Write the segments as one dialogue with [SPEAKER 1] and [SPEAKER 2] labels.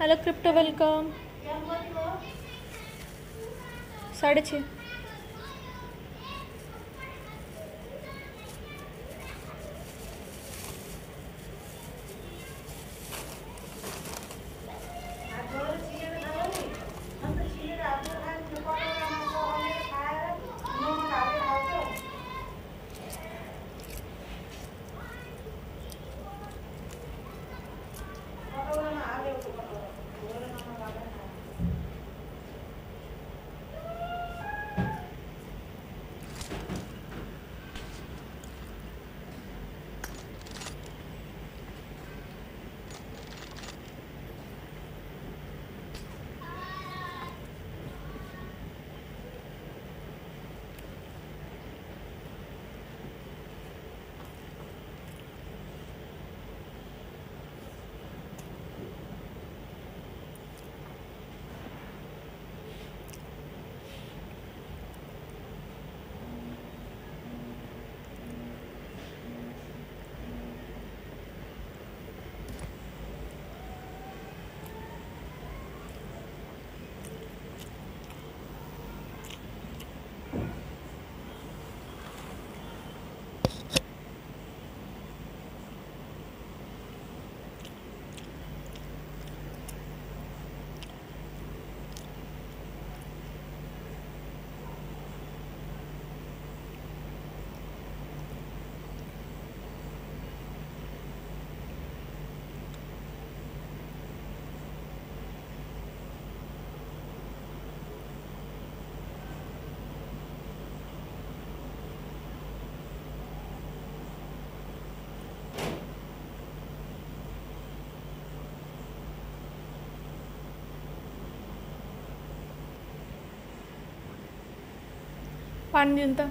[SPEAKER 1] Hello crypto welcome साढ़े छः। पाणी देऊन तर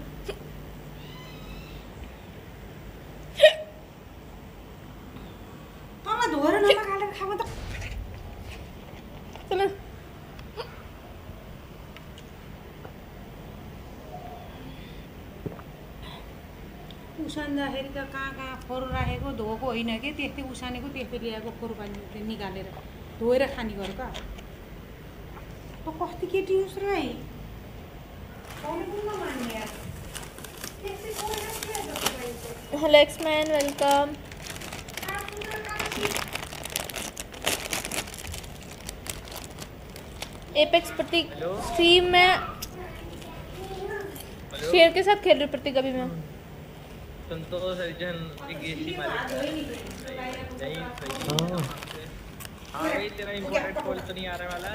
[SPEAKER 2] उसान्दाखेरि त कहाँ कहाँ फोहोर राखेको धोएको होइन कि त्यस्तै उसानेको त्यस्तै ल्याएको फोहोर पानी निकालेर धोएर खाने गरेको कति केटी होस्
[SPEAKER 1] hello Xman welcome Apex Pratik stream में शेर के साथ खेल रही प्रतीक अभी मैं।
[SPEAKER 3] संतोष अर्जन सही हाँ। भाई तेरा इम्पोर्टेंट कॉल तो नहीं आ रहा वाला।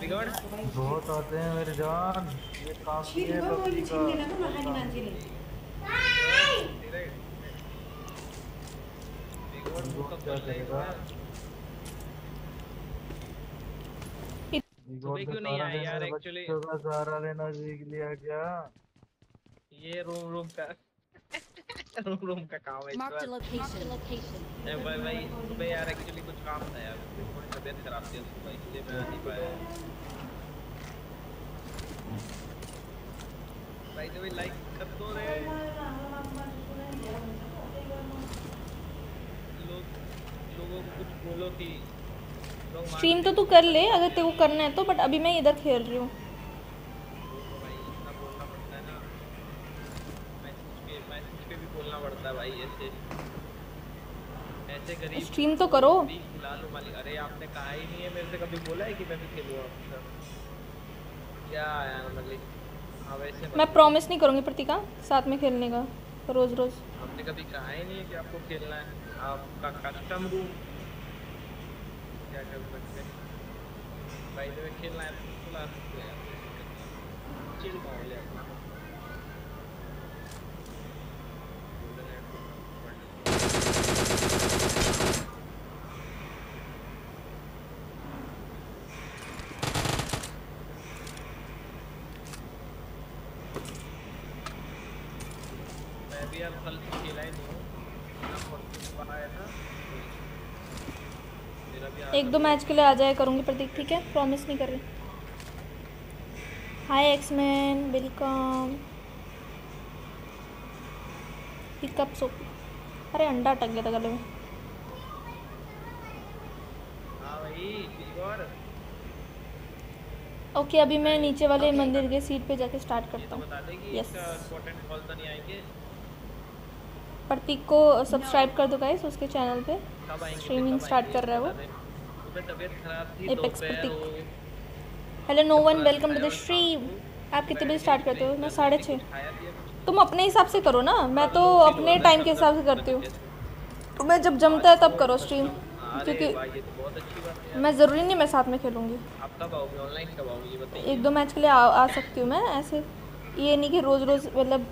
[SPEAKER 3] बिगड़।
[SPEAKER 4] बहुत आते हैं मेरे जान। ये काफ़ी है
[SPEAKER 2] छिटो
[SPEAKER 4] पबजी
[SPEAKER 2] मैले
[SPEAKER 4] का
[SPEAKER 2] छिन्दैन पो नखाने मान्छेले
[SPEAKER 3] तेरा बिगड़
[SPEAKER 4] वो
[SPEAKER 3] तो
[SPEAKER 4] क्या
[SPEAKER 3] नहीं
[SPEAKER 4] सारा
[SPEAKER 3] यार
[SPEAKER 4] मेरे का सहारा लेना सीख लिया क्या
[SPEAKER 3] ये रूम रूम का रूम रूम का काम है बार।
[SPEAKER 5] location. location.
[SPEAKER 3] ए भाई भाई सुबह यार एक्चुअली कुछ काम था यार। थोड़ी तबीयत खराब थी सुबह इसलिए मैं नहीं पाया। भाई तो लाइक कर दो रे लोग लोगों को कुछ बोलो कि लोग मान
[SPEAKER 1] स्ट्रीम तो तू कर ले अगर तेरे को करना है तो बट अभी मैं इधर खेल रही हूँ।
[SPEAKER 3] तो
[SPEAKER 1] स्ट्रीम तो करो।
[SPEAKER 3] अरे आपने कहा ही नहीं है मेरे से कभी बोला है कि मैं भी खेलूँ आपके साथ क्या यार मालिक हाँ वैसे
[SPEAKER 1] मैं प्रॉमिस नहीं करूँगी प्रतीका साथ में खेलने का रोज रोज
[SPEAKER 3] हमने कभी कहा ही नहीं है कि आपको खेलना है। आपका कस्टम रूम क्या कर सकते हैं खेलना है तो हैं है अपना मैं भी यार कल से खेला ही नहीं हूँ ना परसों बाहर आया था मेरा भी
[SPEAKER 1] एक दो मैच के लिए आ जाया करूँगी प्रतीक ठीक है? प्रॉमिस नहीं कर रही। Hi Xman welcome pickup soap अरे अंडा अटक गया था गले में।
[SPEAKER 3] हाँ भाई भाई और?
[SPEAKER 1] ओके अभी मैं नीचे वाले मंदिर के सीट पे जाके स्टार्ट करता
[SPEAKER 3] तो
[SPEAKER 1] हूँ।
[SPEAKER 3] बता
[SPEAKER 1] Yes.
[SPEAKER 3] तो
[SPEAKER 1] प्रतीक को सब्सक्राइब कर दो गाइस उसके चैनल पे। start
[SPEAKER 3] आएँगे,
[SPEAKER 1] कर रहा है वो।
[SPEAKER 3] Pratik.
[SPEAKER 1] Hello no one welcome to the stream आप कितने बजे स्टार्ट करते हो? मैं साढ़े छः तुम अपने हिसाब से करो ना। मैं तो अपने टाइम के हिसाब से करती हूँ। तुम्हें जब जमता है तब करो स्ट्रीम क्योंकि
[SPEAKER 3] तो अच्छी बात है
[SPEAKER 1] मैं ज़रूरी नहीं मैं साथ में खेलूँगी। एक दो मैच के लिए आ, आ सकती हूँ मैं ऐसे। ये नहीं कि रोज़ रोज़ मतलब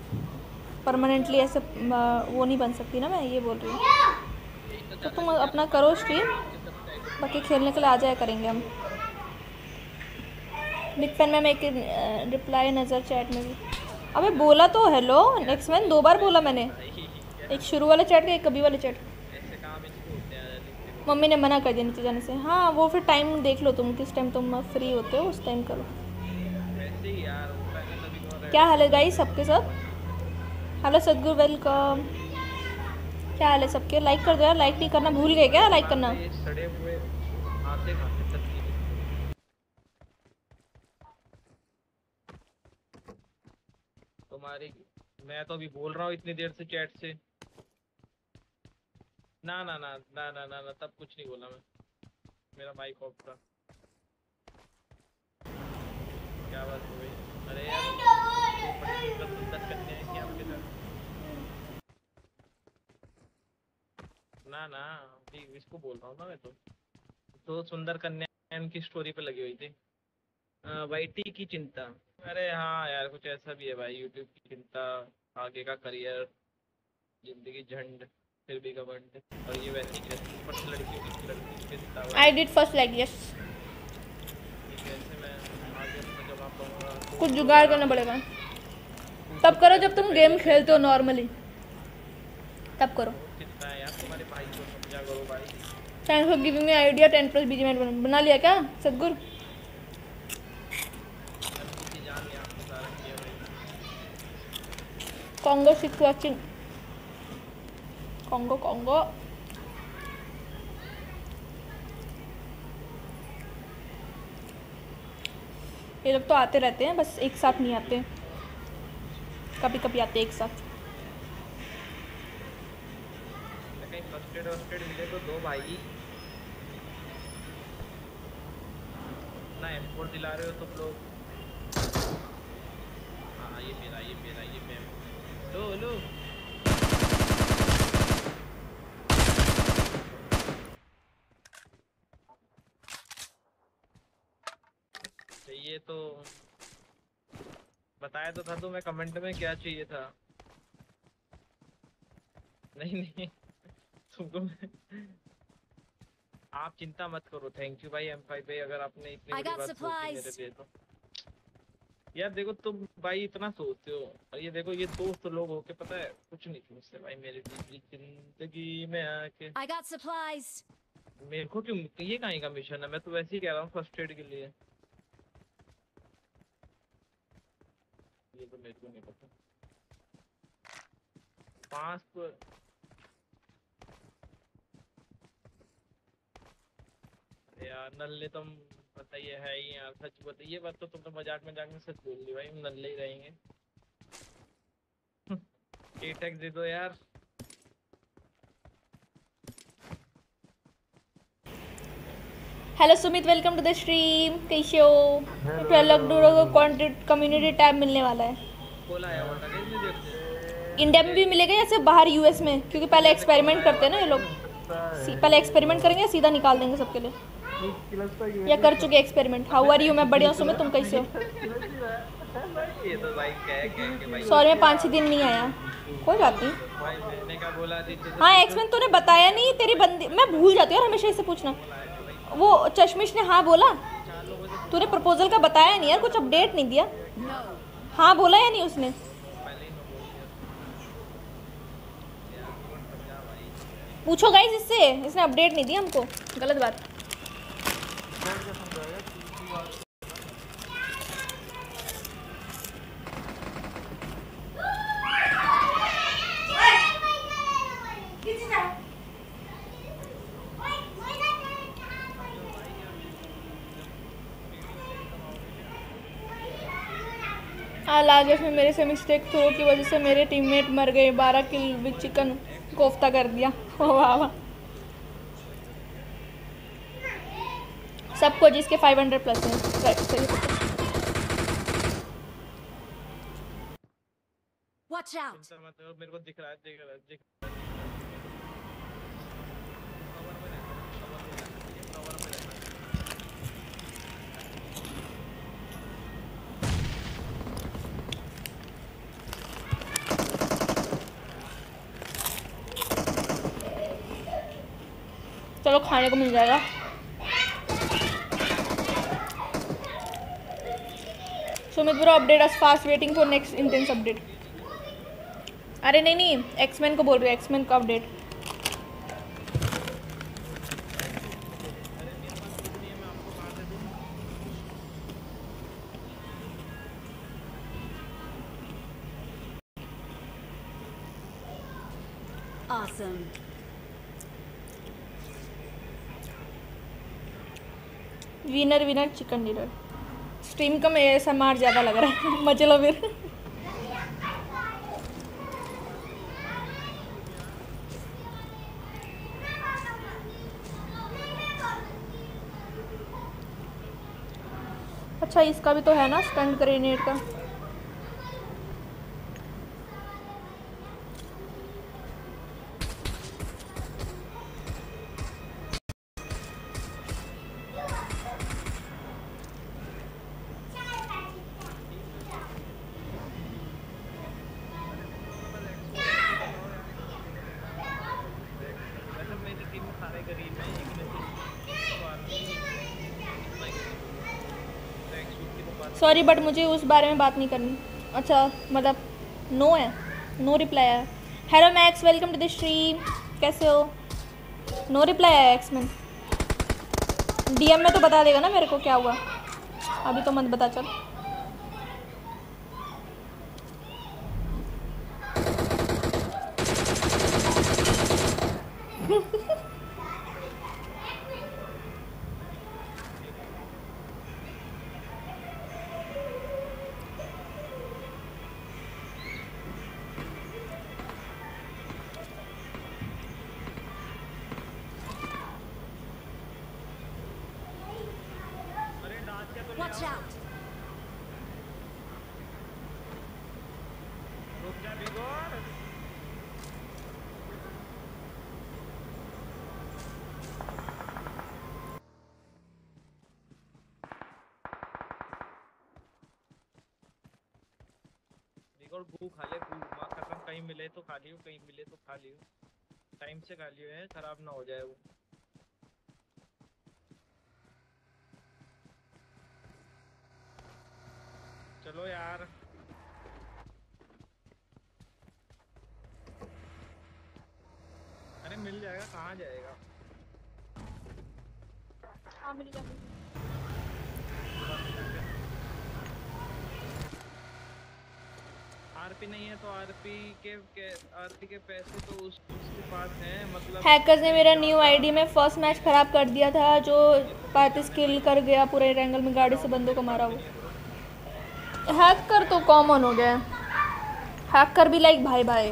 [SPEAKER 1] परमानेंटली ऐसे वो नहीं बन सकती ना मैं ये बोल रही हूँ। तो तुम अपना करो स्ट्रीम बाकी खेलने के लिए आ जाया करेंगे हम। बिग फ़ैन मैम एक रिप्लाई नज़र चैट में भी। अबे बोला तो हेलो नेक्स्ट मैन दो बार बोला मैंने। एक शुरू वाले चैट का, एक कभी वाले चैट। मम्मी ने मना कर दिया नीचे जाने से। हाँ वो फिर टाइम देख लो तुम, किस टाइम तुम फ्री होते हो, उस टाइम करो। क्या हाल है गाइस सबके सब हेलो सदगुरु वेलकम क्या हाल है सबके? लाइक कर दो यार लाइक नहीं करना, भूल गए क्या? लाइक करना।
[SPEAKER 3] तुम्हारी मैं तो अभी बोल रहा हूँ इतनी देर से चैट से। ना ना ना ना ना ना ना तब कुछ नहीं बोला मैं। मेरा माइक ऑफ़ था। क्या बात हो गई? अरे यार है क्या आपके साथ। ना ना अभी इसको बोल रहा हूँ ना मैं तो। तो सुंदर कन्या उनकी स्टोरी पे लगी हुई थी। वाईटी की चिंता। अरे हाँ यार कुछ ऐसा भी है भाई यूट्यूब की चिंता आगे का करियर ज़िंदगी झंड फिर भी घमंड। और ये वैसी ऊपर से लड़कियों की लड़की की चिंता I did first like yes
[SPEAKER 1] कुछ जुगाड़ करना पड़ेगा। तब करो जब तुम गेम खेलते हो नॉर्मली तब करो।
[SPEAKER 3] है यार तुम्हारे भाई को समझा करो भाई।
[SPEAKER 1] Thanks for giving me idea ten plus BG बना लिया क्या
[SPEAKER 3] Sadhguru
[SPEAKER 1] Congo six watching Congo Congo ये लोग तो आते रहते हैं, बस एक साथ नहीं आते। कभी कभी आते एक साथ।
[SPEAKER 3] वर्स्ट एड मिले तो दो भाई। ना एम दिला रहे हो तुम लोग। हाँ ये मेरा ये मेरा ये मेरा लो लो। चाहिए तो बताया तो था तो मैं कमेंट में क्या चाहिए था। नहीं नहीं। तुमको आप चिंता मत करो थैंक यू भाई एम फाइव भाई अगर आपने इतनी बड़ी बात सोची मेरे लिए तो। यार देखो तुम भाई इतना सोचते हो और ये देखो ये दोस्त लोग हो के पता है कुछ नहीं सोचते भाई मेरी ज़िंदगी में आके।
[SPEAKER 5] I got supplies.
[SPEAKER 3] मेरे को क्यों ये कहीं का मिशन है? मैं तो वैसे ही कह रहा हूँ फ़र्स्ट एड के लिए। ये तो मेरे को नहीं पता। पाँच तो अरे यार नल्ले तुम बताइए है ही यार सच बताइए बात तो तुम तो मज़ाक मज़ाक में सच बोल दी भाई हम नल्ले ही रहेंगे। ए दे दो यार।
[SPEAKER 1] Hello Sumit welcome to the stream कैसे हो? ट्वेल्व अक्टूबर को कंटेंट कम्युनिटी टैब मिलने वाला है।
[SPEAKER 3] है
[SPEAKER 1] इंडिया में भी मिलेगा या सिर्फ़ बाहर यूएस में? क्योंकि पहले एक्सपेरिमेंट करते हैं ना ये लोग। पहले एक्सपेरिमेंट करेंगे सीधा निकाल देंगे सबके लिए। या कर चुके एक्सपेरिमेंट हाउ आर यू मैं बढ़िया हूँ तुम कैसे हो? सॉरी मैं पाँच छः दिन नहीं आया। कोई बात नहीं। हाँ एक्समैन तूने बताया नहीं, तेरी बंदी मैं भूल जाती हूँ हमेशा इससे पूछना। वो चश्मिश ने हाँ बोला? तूने प्रपोजल का बताया नहीं यार, कुछ अपडेट नहीं दिया? हाँ बोला या नहीं उसने?
[SPEAKER 3] ही
[SPEAKER 1] पूछो गाइस इससे, इसने अपडेट नहीं दिया हमको। गलत बात। लाजर्स में मेरे से मिस्टेक थ्रो की वजह से मेरे टीममेट मर गए। बारह किल विद चिकन कोफ्ता कर दिया। वाह वाह। सबको जिसके 500 प्लस है।
[SPEAKER 5] Watch out!
[SPEAKER 3] मेरे को दिख रहा है दिख रहा है दिख रहा है।
[SPEAKER 1] चलो खाने को मिल जाएगा। Sumit bro update us fast waiting for next intense update अरे नहीं नहीं एक्समैन को बोल रही हूँ एक्समैन का update
[SPEAKER 5] Awesome.
[SPEAKER 1] Winner winner chicken dinner stream का मेरे ऐसा मार ज़्यादा लग रहा है। मज़े लो फिर। अच्छा इसका भी तो है ना स्टंट ग्रेनेड का।
[SPEAKER 3] सॉरी
[SPEAKER 1] बट मुझे उस बारे में बात नहीं करनी। अच्छा मतलब नो है। नो रिप्लाई है hello Max welcome to the stream कैसे हो? नो रिप्लाई है एक्स मैन डीएम में तो बता देगा ना मेरे को क्या हुआ। अभी तो मत बता, चल।
[SPEAKER 3] बिगोड़ भू खा ले भू माँ कसम कहीं मिले तो खा लियो, कहीं मिले तो खा लियो। टाइम से खा लियो है, खराब ना हो जाए वो चलो यार अरे मिल जाएगा कहाँ जाएगा
[SPEAKER 1] हाँ मिल गया
[SPEAKER 3] आरपी नहीं है तो आरपी के, आरपी के पैसे तो उस, उसके पास है मतलब
[SPEAKER 1] हैकर्स ने मेरा न्यू आईडी में फ़र्स्ट मैच खराब कर दिया था जो पैंतीस किल कर गया पूरे रैंगल में गाड़ी से बंदों को मारा वो। हैकर तो कॉमन हो गया। हैकर भी लाइक भाई भाई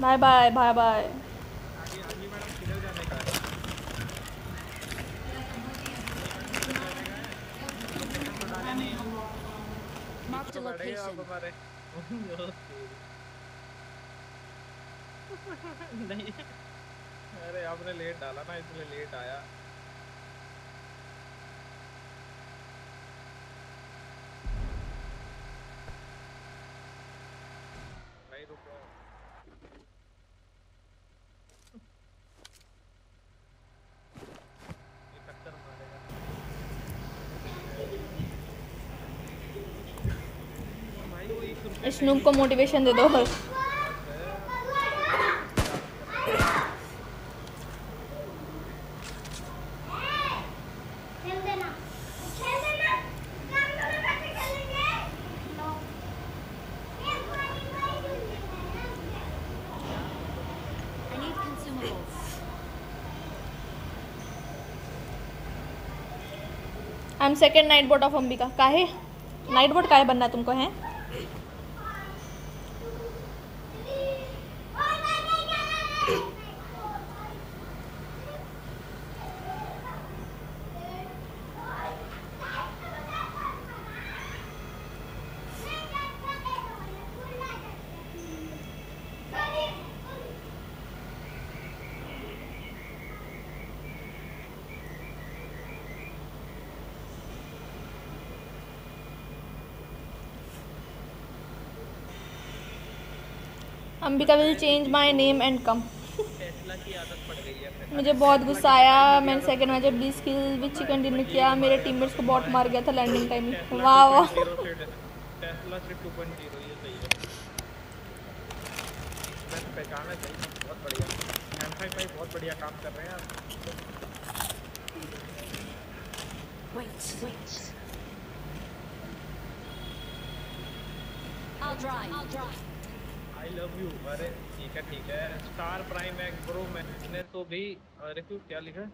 [SPEAKER 1] बाय बाय बाय बाय
[SPEAKER 3] आगे आगे मैडम किधर जाने का है
[SPEAKER 5] Marked a
[SPEAKER 3] बड़े आप
[SPEAKER 5] location.
[SPEAKER 3] हमारे नहीं अरे आपने लेट डाला ना इसलिए लेट आया भाई रुको ये टक्कर मारेगा भाई वो एक रुपये
[SPEAKER 1] स्नूप को मोटिवेशन दे दो.
[SPEAKER 5] I
[SPEAKER 1] am second night bot of Ambika काहे? नाइट बोट काय बनना तुमको, है? Ambika will change my name and कम मुझे बहुत गुस्सा आया मैंने सेकंड मैच बीस किल विच कंटिन्यू किया मेरे टीममेट्स को बॉट मार गया था लैंडिंग टाइम में वाह वाह
[SPEAKER 3] टेस्ला से 2.0 ये सही मैं पहचाना चाहिए बहुत बढ़िया एम फाइव भाई बहुत बढ़िया काम कर रहे
[SPEAKER 5] Wait, wait. I'll drive. I'll drive.
[SPEAKER 3] Love you अरे ठीक है ठीक है। स्टार प्राइम एक्स ब्रो मैंने तो भी अरे क्यों क्या, लिखा।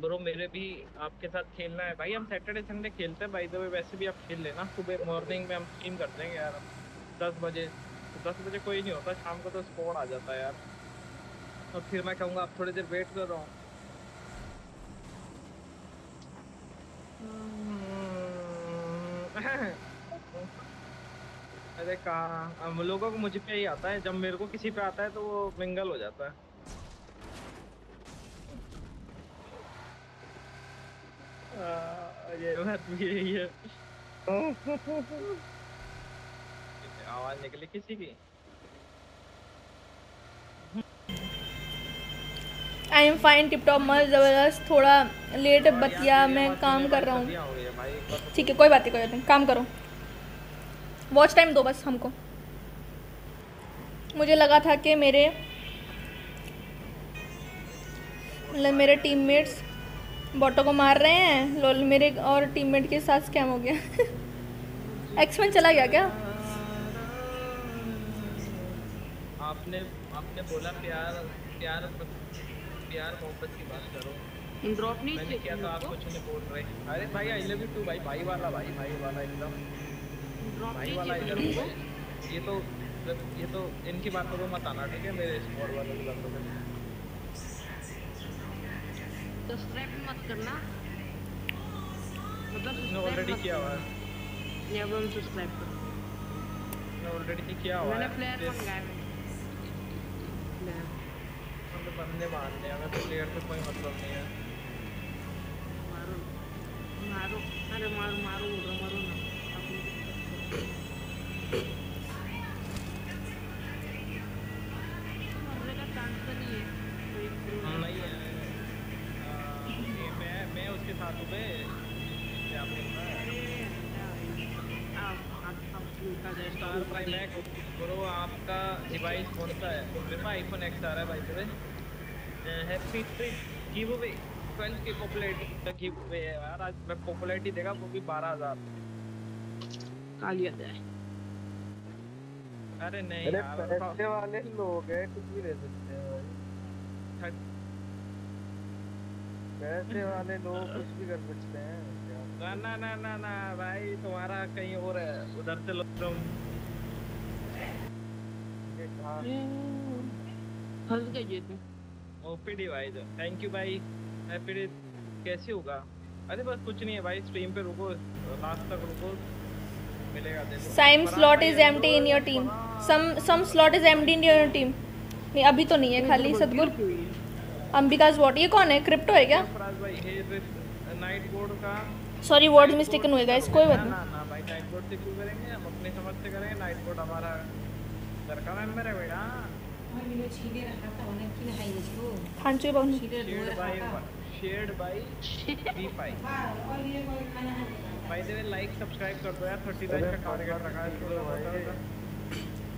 [SPEAKER 3] ब्रो मेरे भी आपके साथ खेलना है। भाई, हम सैटरडे संडे खेलते हैं भाई द वैसे भी आप खेल लेना। सुबह मॉर्निंग में हम स्ट्रीम कर देंगे यार। दस बजे तो दस बजे कोई नहीं होता, शाम को तो स्कोर आ जाता है यार। और फिर मैं कहूँगा, आप थोड़ी देर वेट कर रहा हूँ। अरे कहाँ? हम लोगों को मुझ पे ही आता है। जब मेरे को किसी पे आता है तो वो मिंगल हो जाता है। आ, ये बात भी है। आवाज़ निकली किसी की?
[SPEAKER 1] I am fine tip top मस्त ज़बरदस्त थोड़ा लेट बतिया मैं काम कर रहा हूँ।
[SPEAKER 3] हो है तो
[SPEAKER 1] ठीक है कोई बात नहीं कोई बात नहीं काम करो। वॉच टाइम दो बस हमको। मुझे लगा था कि मेरे मतलब मेरे टीममेट्स बॉटो को मार रहे हैं लोल मेरे और टीममेट के साथ स्कैम हो गया। एक्समेन चला गया क्या?
[SPEAKER 3] आपने आपने बोला प्यार प्यार प्यार मोहब्बत की बात करो।
[SPEAKER 2] ड्रॉप नहीं
[SPEAKER 3] किया तो आप कुछ नहीं बोल रहे। अरे भाई आई लव यू टू भाई भाई वाला भाई भाई वाला एकदम। भाई वाला इधर हूँ ये तो ये तो इनकी बातों को मत आना ठीक है? मेरे स्कोर वालों की बातों पे
[SPEAKER 2] सब्सक्राइब मत करना। मतलब
[SPEAKER 3] मैंने ऑलरेडी किया हुआ है।
[SPEAKER 2] नहीं अब हम सब्सक्राइब कर।
[SPEAKER 3] मैंने ऑलरेडी किया हुआ
[SPEAKER 2] मैंने प्लेयर मंगाया है। प्लेयर
[SPEAKER 3] तो बंदे मारने हैं। हमें तो प्लेयर से कोई मतलब नहीं है।
[SPEAKER 2] मारो। मारो। अरे मारो मारो मारो।
[SPEAKER 3] आपका डिवाइस कौन सा है मेरे पास आईफोन एक्स आ रहा है भाई तुम्हें हैप्पी ट्रिप गिव अवे 12 की पॉपुलैरिटी का गिव अवे है यार। आज मैं देगा वो भी 12000 अरे नहीं
[SPEAKER 4] अरे पैसे वाले लोग हैं कुछ भी ले सकते हैं भाई। पैसे वाले लोग कुछ भी कर सकते हैं
[SPEAKER 3] ना ना ना ना ना भाई तुम्हारा कहीं और है उधर से लो तुम।
[SPEAKER 2] फंस गए
[SPEAKER 3] ओपीडी भाई जो थैंक यू भाई। हैप्पी कैसे होगा? अरे बस कुछ नहीं है भाई स्ट्रीम पे रुको लास्ट तक रुको।
[SPEAKER 1] साइम स्लॉट इज़
[SPEAKER 3] तो
[SPEAKER 1] in your team some some slot is empty in your team नहीं अभी तो नहीं है खाली सदगुर अंबिकाज वॉट ये कौन है? क्रिप्टो है क्या?
[SPEAKER 3] फराज भाई हे नाइट बोर्ड का
[SPEAKER 1] सॉरी वर्ड्स मिस्टेकन हुए गाइस कोई बात नहीं
[SPEAKER 3] ना ना भाई नाइट हम भाई दे लाइक सब्सक्राइब कर दो यार 30 लाइक का टारगेट रखा है इसको भाई।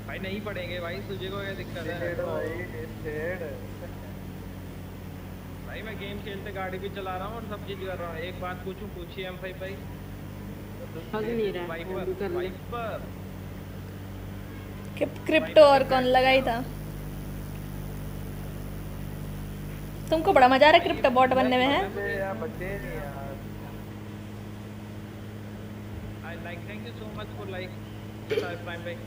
[SPEAKER 3] भाई नहीं पढ़ेंगे भाई तुझे को क्या दिक्कत है?
[SPEAKER 4] भाई शेड
[SPEAKER 3] भाई मैं गेम खेलते गाड़ी भी चला रहा हूँ और सब चीज़ कर रहा हूँ। एक बात पूछूँ पूछिए एम फाइव भाई।
[SPEAKER 2] हग नहीं रहा वो भी कर
[SPEAKER 3] वाइपर
[SPEAKER 2] ले।
[SPEAKER 3] वाइपर
[SPEAKER 1] क्रिप्टो और कौन लगा ही था? तुमको बड़ा मज़ा आ रहा है क्रिप्टो बॉट बनने में है
[SPEAKER 4] बच्चे यार बच्चे नहीं यार
[SPEAKER 3] I like. Thank you so much for like. Prime Bank.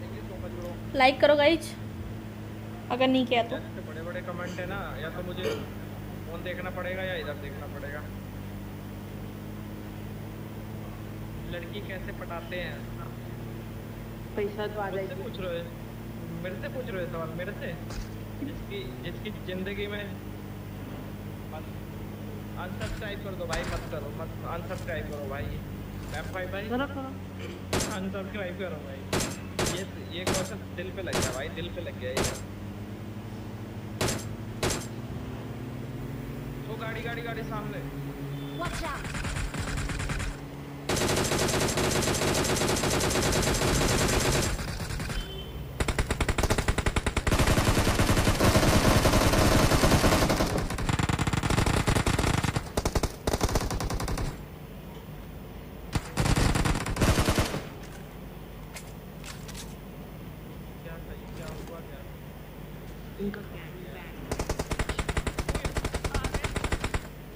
[SPEAKER 3] Thank you so much, bro.
[SPEAKER 1] Like करो गाइज़ अगर नहीं किया तो
[SPEAKER 3] बड़े बड़े कमेंट है ना या तो मुझे फ़ोन देखना पड़ेगा या इधर देखना पड़ेगा लड़की कैसे पटाते हैं
[SPEAKER 6] पैसा तो आ
[SPEAKER 3] मुझसे
[SPEAKER 6] जाएगी
[SPEAKER 3] पूछ रहे हो मेरे से पूछ रहे हो सवाल मेरे से जिसकी जिसकी ज़िंदगी में अनसब्सक्राइब कर दो भाई मत करो मत अनसब्सक्राइब करो भाई। एफ़ भाई। भाई
[SPEAKER 6] करो। करो
[SPEAKER 3] अनसब्सक्राइब करो भाई। ये ये क्वेश्चन दिल पे लग गया भाई दिल पे लग गया ये। वो गाड़ी गाड़ी गाड़ी सामने।
[SPEAKER 5] Watch out!
[SPEAKER 3] क्या सही क्या हुआ क्या
[SPEAKER 6] इनका गैंग बैन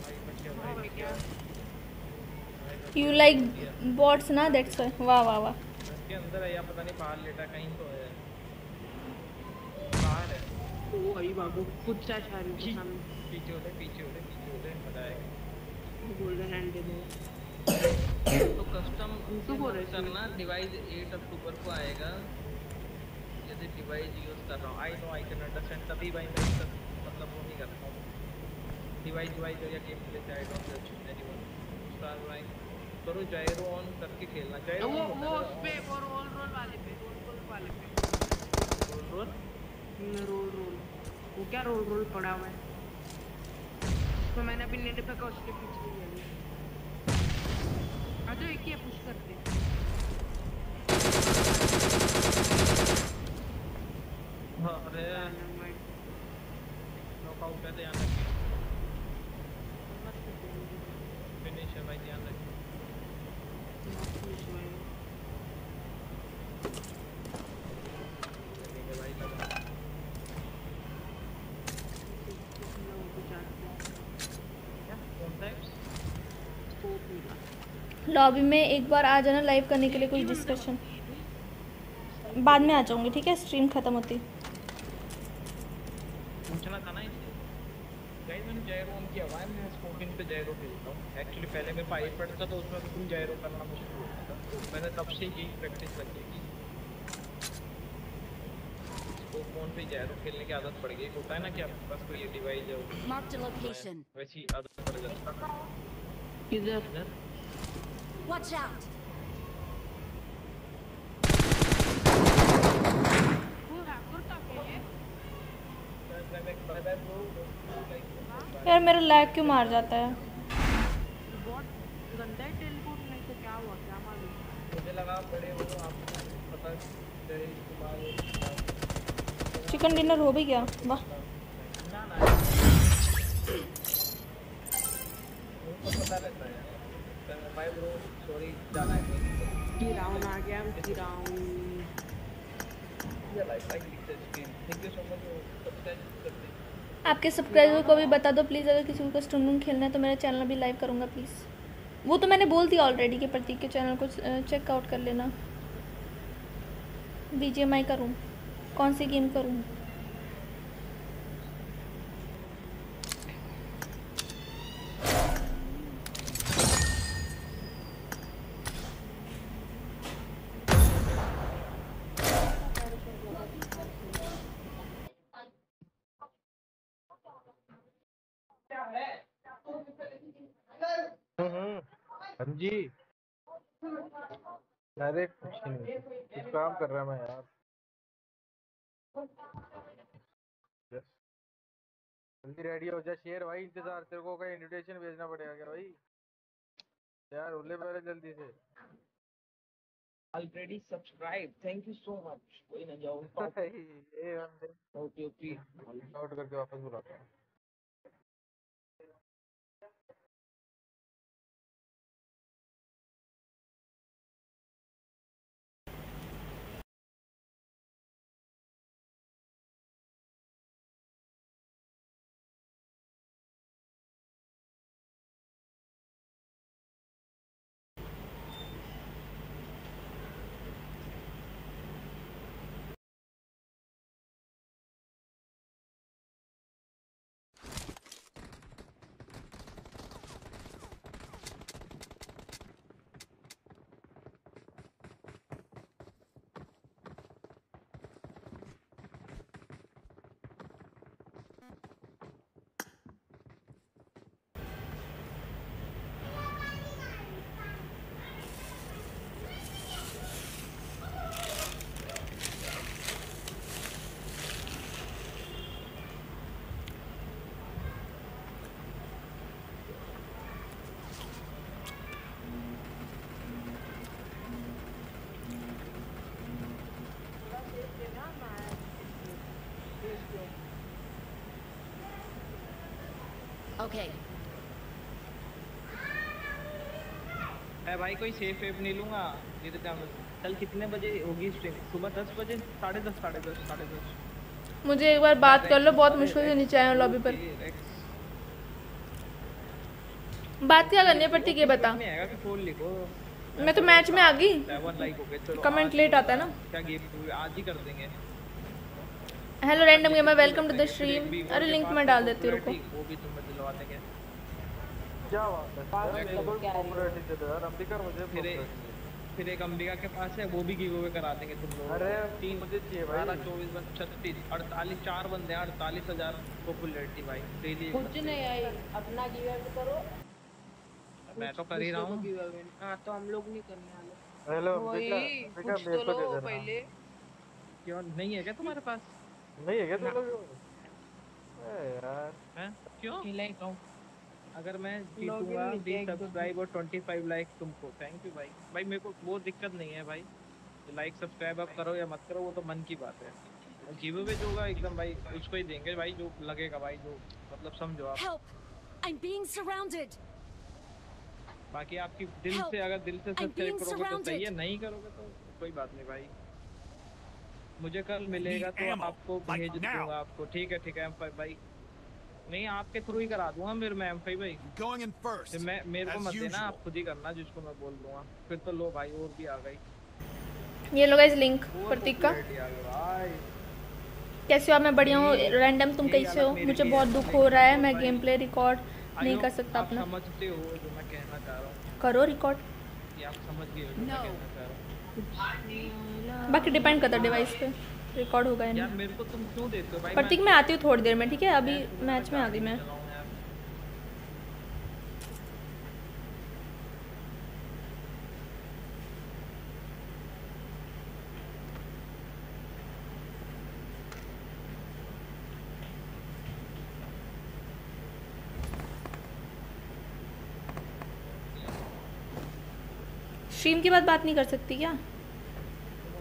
[SPEAKER 3] भाई बच गया भाई बच गया भाई बच
[SPEAKER 1] यू लाइक बॉट्स ना दैट्स व्हाई वाह वाह
[SPEAKER 3] वाह इसके अंदर है या पता नहीं बाहर लेटा कहीं तो है। बाहर है।
[SPEAKER 6] ओ भाई बाबू कुछ चाचा रही सामने।
[SPEAKER 3] पीछे होते पीछे होते पीछे होते मज़ा आएगा
[SPEAKER 6] गोल्डन हैंड दे दो
[SPEAKER 3] तो कस्टम
[SPEAKER 6] तो बोल रहे।
[SPEAKER 3] करना डिवाइस 8 अक्टूबर को आएगा। यदि डिवाइस यूज़ कर रहा हूँ। I know I can understand तभी भाई मैं इसका मतलब वो नहीं करता हूँ। डिवाइस डिवाइस या गेम प्ले से आई डोंट जज एनीवन स्टार भाई करो जायरो ऑन करके खेलना जायरो
[SPEAKER 6] वो वो उस पे वो रोल रोल वाले पे रोल रोल वाले पे।
[SPEAKER 3] रोल रोल
[SPEAKER 6] रोल रोल वो क्या रोल रोल पड़ा हुआ है? तो मैंने अभी नेट पे का उसके पीछे ही है आ जाओ एक ही पुश करते
[SPEAKER 3] हाँ। अरे। नॉकआउट है ध्यान रखिए। फिनिश है भाई ध्यान रखिए ठीक है भाई लगा क्या कौन सा है
[SPEAKER 1] लॉबी में एक बार आ जाना लाइव करने के लिए कुछ डिस्कशन बाद में आ जाऊँगी ठीक है? स्ट्रीम खत्म होती।
[SPEAKER 3] पूछना था ना इससे गाइस मैंने जायरो ऑन किया हुआ मैं स्पोर्टिंग पे जायरो खेलता हूँ। एक्चुअली पहले मैं फाइव पढ़ता था तो उसमें बिल्कुल जायरो करना मुश्किल होता था तो मैंने तब से यही प्रैक्टिस लगी कि इसको फ़ोन पे जायरो खेलने की आदत पड़ गई। होता है ना कि आपके पास कोई डिवाइस है. वैसी आदत पड़ जाती है।
[SPEAKER 6] किधर
[SPEAKER 3] इधर।
[SPEAKER 5] Watch out!
[SPEAKER 1] यार मेरा लैग क्यों मार जाता है?
[SPEAKER 6] बहुत गंदा टेलीपोर्ट नहीं तो क्या हुआ क्या मालूम?
[SPEAKER 3] मुझे लगा बड़े आपको पता चले इस्तेमाल
[SPEAKER 1] चिकन डिनर हो भी गया। वाह।
[SPEAKER 3] तो पता रहता है भाई ब्रो सॉरी जाना है।
[SPEAKER 6] की राउंड आ गया की राउंड।
[SPEAKER 1] आपके सब्सक्राइबर को भी बता दो प्लीज़ अगर किसी को स्टून खेलना है तो मेरा चैनल भी लाइव करूँगा प्लीज़ वो तो मैंने बोल दिया ऑलरेडी कि प्रतीक के चैनल को चेकआउट कर लेना। बी जी एम आई करूँ कौन सी गेम करूँ
[SPEAKER 4] जी। अरे कुछ नहीं कुछ काम कर रहा मैं यार। जल्दी रेडी हो जा शेर भाई इंतज़ार तेरे को का इनविटेशन भेजना पड़ेगा क्या भाई? यार उल्ले पहले जल्दी से।
[SPEAKER 3] Already subscribed. Thank you so much. कोई ना जाओ
[SPEAKER 4] ये
[SPEAKER 3] ओके ओके।
[SPEAKER 4] आउट करके वापस बुलाता हूँ।
[SPEAKER 5] Okay.
[SPEAKER 3] मैं भाई कोई सेफ़ वेफ नहीं लूँगा। ये तो क्या कल कितने बजे होगी स्ट्रीम सुबह दस बजे? साढ़े दस साढ़े दस साढ़े दस।
[SPEAKER 1] मुझे एक बार बात कर लो बहुत मुश्किल से नीचे हो लॉबी पर। बात क्या करनी है प्रतीक ये बता।
[SPEAKER 3] में
[SPEAKER 1] तो मैच में आ गई।
[SPEAKER 3] हो
[SPEAKER 1] कमेंट लेट आता है ना।
[SPEAKER 3] क्या गेम आज ही कर देंगे।
[SPEAKER 1] Hello random gamer welcome
[SPEAKER 3] to
[SPEAKER 1] the
[SPEAKER 3] stream
[SPEAKER 1] अरे लिंक मैं डाल देती हूँ रुको।
[SPEAKER 3] वो भी तुम्हें दिलवा देंगे
[SPEAKER 4] क्या बात है पॉपुलैरिटी दे दो यार अंबिका मुझे
[SPEAKER 3] फिर एक-। फिर एक अंबिका के पास है वो भी गिव अवे करा देंगे तुम लोग
[SPEAKER 4] अरे
[SPEAKER 3] तीन
[SPEAKER 4] मुझे चाहिए
[SPEAKER 3] बारह
[SPEAKER 4] भाई
[SPEAKER 3] चौबीस बन छत्तीस अड़तालीस चार बंदे हैं अड़तालीस हज़ार पॉपुलैरिटी भाई डेली
[SPEAKER 6] कुछ नहीं आई अपना गिव अप करो।
[SPEAKER 3] मैं तो कर ही रहा हूँ।
[SPEAKER 6] गिव अवे हाँ तो हम लोग नहीं करने वाले।
[SPEAKER 4] हेलो अंबिका अंबिका
[SPEAKER 6] कुछ
[SPEAKER 4] मेरे
[SPEAKER 6] तो
[SPEAKER 4] को दे
[SPEAKER 6] लो पहले।
[SPEAKER 3] क्यों नहीं है क्या तुम्हारे पास?
[SPEAKER 4] नहीं है क्या तुम लोग? यार।
[SPEAKER 3] हैं? क्यों?
[SPEAKER 6] हूँ।
[SPEAKER 3] अगर मैं जीतूँगा
[SPEAKER 6] नहीं किया
[SPEAKER 3] बीस
[SPEAKER 6] एक दो
[SPEAKER 3] सब्सक्राइब और ट्वेंटी फाइव लाइक तुमको। थैंक यू भाई। भाई मेरे को वो दिक्कत नहीं है भाई। लाइक सब्सक्राइब अब करो या मत करो वो तो मन की बात है। गिव अवे जो होगा एकदम भाई उसको ही देंगे भाई जो लगेगा भाई जो मतलब समझो आप।
[SPEAKER 5] Help! I'm being surrounded.
[SPEAKER 3] बाकी आपकी दिल
[SPEAKER 5] Help!
[SPEAKER 3] से अगर दिल से सब्सक्राइब करोगे तो सही है नहीं करोगे तो कोई बात नहीं भाई। मुझे कल मिलेगा तो आपको भेज. दूँगा आपको। ठीक है ठीक है एम भाई। नहीं आपके थ्रू ही करा दूँगा फिर मैं एम भाई। फिर मैं मेरे को मत देना आप खुद ही करना जिसको मैं बोल दूँगा। फिर तो लो भाई और भी आ गई।
[SPEAKER 1] ये लो गाइस लिंक प्रतीक का। कैसे हो आप? मैं बढ़िया हूँ। रैंडम तुम कैसे हो? मुझे बहुत दुख हो रहा है मैं गेम प्ले रिकॉर्ड नहीं कर सकता अपना।
[SPEAKER 3] समझते हो जो मैं कहना चाह रहा हूँ।
[SPEAKER 1] करो रिकॉर्ड
[SPEAKER 3] आप समझ गए
[SPEAKER 1] बाकी डिपेंड करता है डिवाइस पे रिकॉर्ड होगा या
[SPEAKER 3] यार मेरे को तुम क्यों देते हो भाई?
[SPEAKER 1] प्रतीक मैं आती हूँ थोड़ी देर में ठीक है? अभी मैच में आ गई मैं। स्ट्रीम के बाद बात नहीं कर सकती क्या?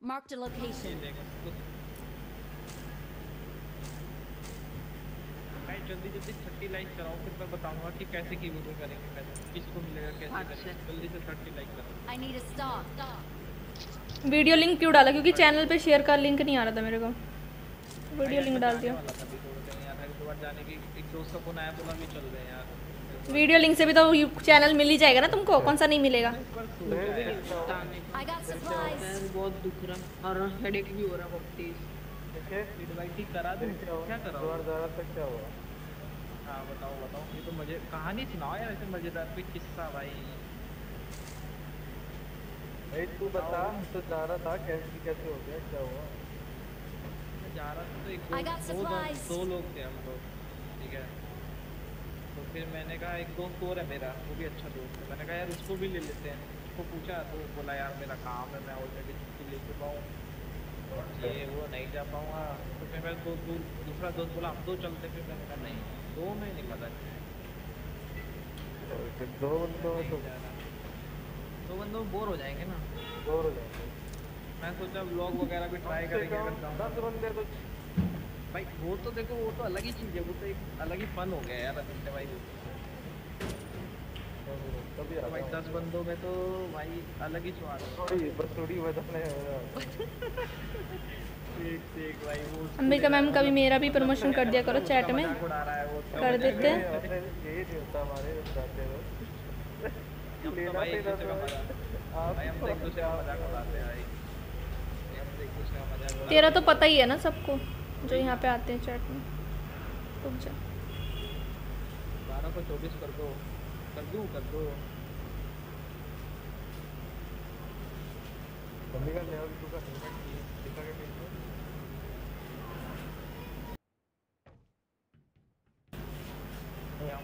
[SPEAKER 5] Marked a location.
[SPEAKER 3] भाई जल्दी जल्दी थर्टी लाइक कराओ फिर मैं बताऊँगा कि कैसे की वीडियो करेंगे कैसे किसको मिलेगा कैसे
[SPEAKER 6] अच्छा।
[SPEAKER 3] करेंगे? जल्दी से थर्टी लाइक करो
[SPEAKER 5] I need a stop.
[SPEAKER 1] Video link क्यों डाला? क्योंकि चैनल पे शेयर का लिंक नहीं आ रहा था मेरे को। वीडियो लिंक डाल दिया।
[SPEAKER 3] यार। हरिद्वार जाने की एक दोस्त का फ़ोन आया बोला भी चल रहे हैं यार।
[SPEAKER 1] वीडियो लिंक से भी तो चैनल मिल ही जाएगा ना तुमको? कौन सा नहीं मिलेगा?
[SPEAKER 6] बहुत दुख रहा और हेडेक भी हो रहा
[SPEAKER 3] करा दूँ।
[SPEAKER 4] क्या तक क्या हुआ?
[SPEAKER 3] हाँ बताओ बताओ। ये तो मुझे कहानी सुनाओ यार ऐसे मज़ेदार कोई किस्सा भाई।
[SPEAKER 4] भाई तू बता तो जा रहा था कैसे कैसे हो गया क्या हुआ?
[SPEAKER 3] जा रहा था तो एक दो, दो, लोग थे हम लोग। तो फिर मैंने कहा एक दोस्त और है मेरा वो भी अच्छा दोस्त है। मैंने कहा यार उसको भी ले लेते हैं। उसको पूछा तो बोला यार मेरा काम है मैं ऑलरेडी छुट्टी ले चुका हूँ। ये वो नहीं जा पाऊँगा। तो फिर मेरा दो, दो दूसरा दोस्त बोला हम दो चलते फिर मैंने कहा नहीं दो में नहीं मज़ा
[SPEAKER 4] और दो बंदों तो
[SPEAKER 3] दो बंदों बोर हो जाएँगे ना।
[SPEAKER 4] बोर हो जाएँगे।
[SPEAKER 3] मैं सोचा ब्लॉग वगैरह भी ट्राई करेंगे
[SPEAKER 4] दस बंदे तो
[SPEAKER 3] भाई वो तो देखो वो तो अलग ही चीज़ है वो तो एक अलग ही फन हो गया यार अदित्य भाई। तो भाई दस बंदों में तो भाई अलग ही स्वाद है।
[SPEAKER 4] बस थोड़ी
[SPEAKER 3] देख भाई वो
[SPEAKER 1] अंबिका मैम कभी मेरा भी प्रमोशन कर दिया करो चैट में।
[SPEAKER 3] तो
[SPEAKER 1] कर देते हैं।
[SPEAKER 3] है।
[SPEAKER 4] यही होता हमारे हो
[SPEAKER 3] तो
[SPEAKER 4] आप
[SPEAKER 3] हम तो एक दूसरे का मज़ाक उड़ाते हैं। भाई। तो
[SPEAKER 1] तेरा तो पता ही है ना सबको। जो यहाँ पे आते हैं चैट में। रुक जा।
[SPEAKER 3] बारह को चौबीस कर दो। कर दूँ? कर दो।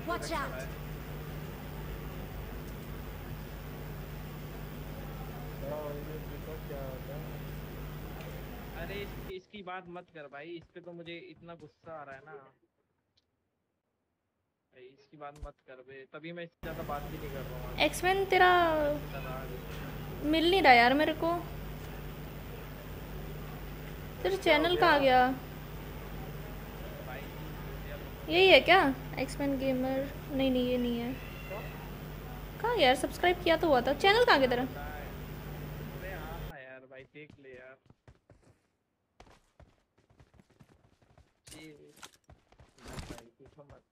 [SPEAKER 5] Watch out!
[SPEAKER 4] हाँ,
[SPEAKER 3] अरे इसकी बात मत कर भाई, इस पे तो मुझे इतना गुस्सा आ रहा है ना। भाई, इसकी बात मत कर बे, तभी मैं ज़्यादा बात भी नहीं कर रहा हूँ
[SPEAKER 1] एक्समैन तेरा मिल नहीं रहा यार मेरे को। तेरा चैनल कहाँ गया? यही है क्या? एक्समैन गेमर नहीं नहीं, ये नहीं है। कहाँ गया यार? सब्सक्राइब किया तो हुआ था। चैनल कहाँ गया तेरा
[SPEAKER 3] अरे हाँ यार भाई देख ले यार जी, मत भाई पूछो मत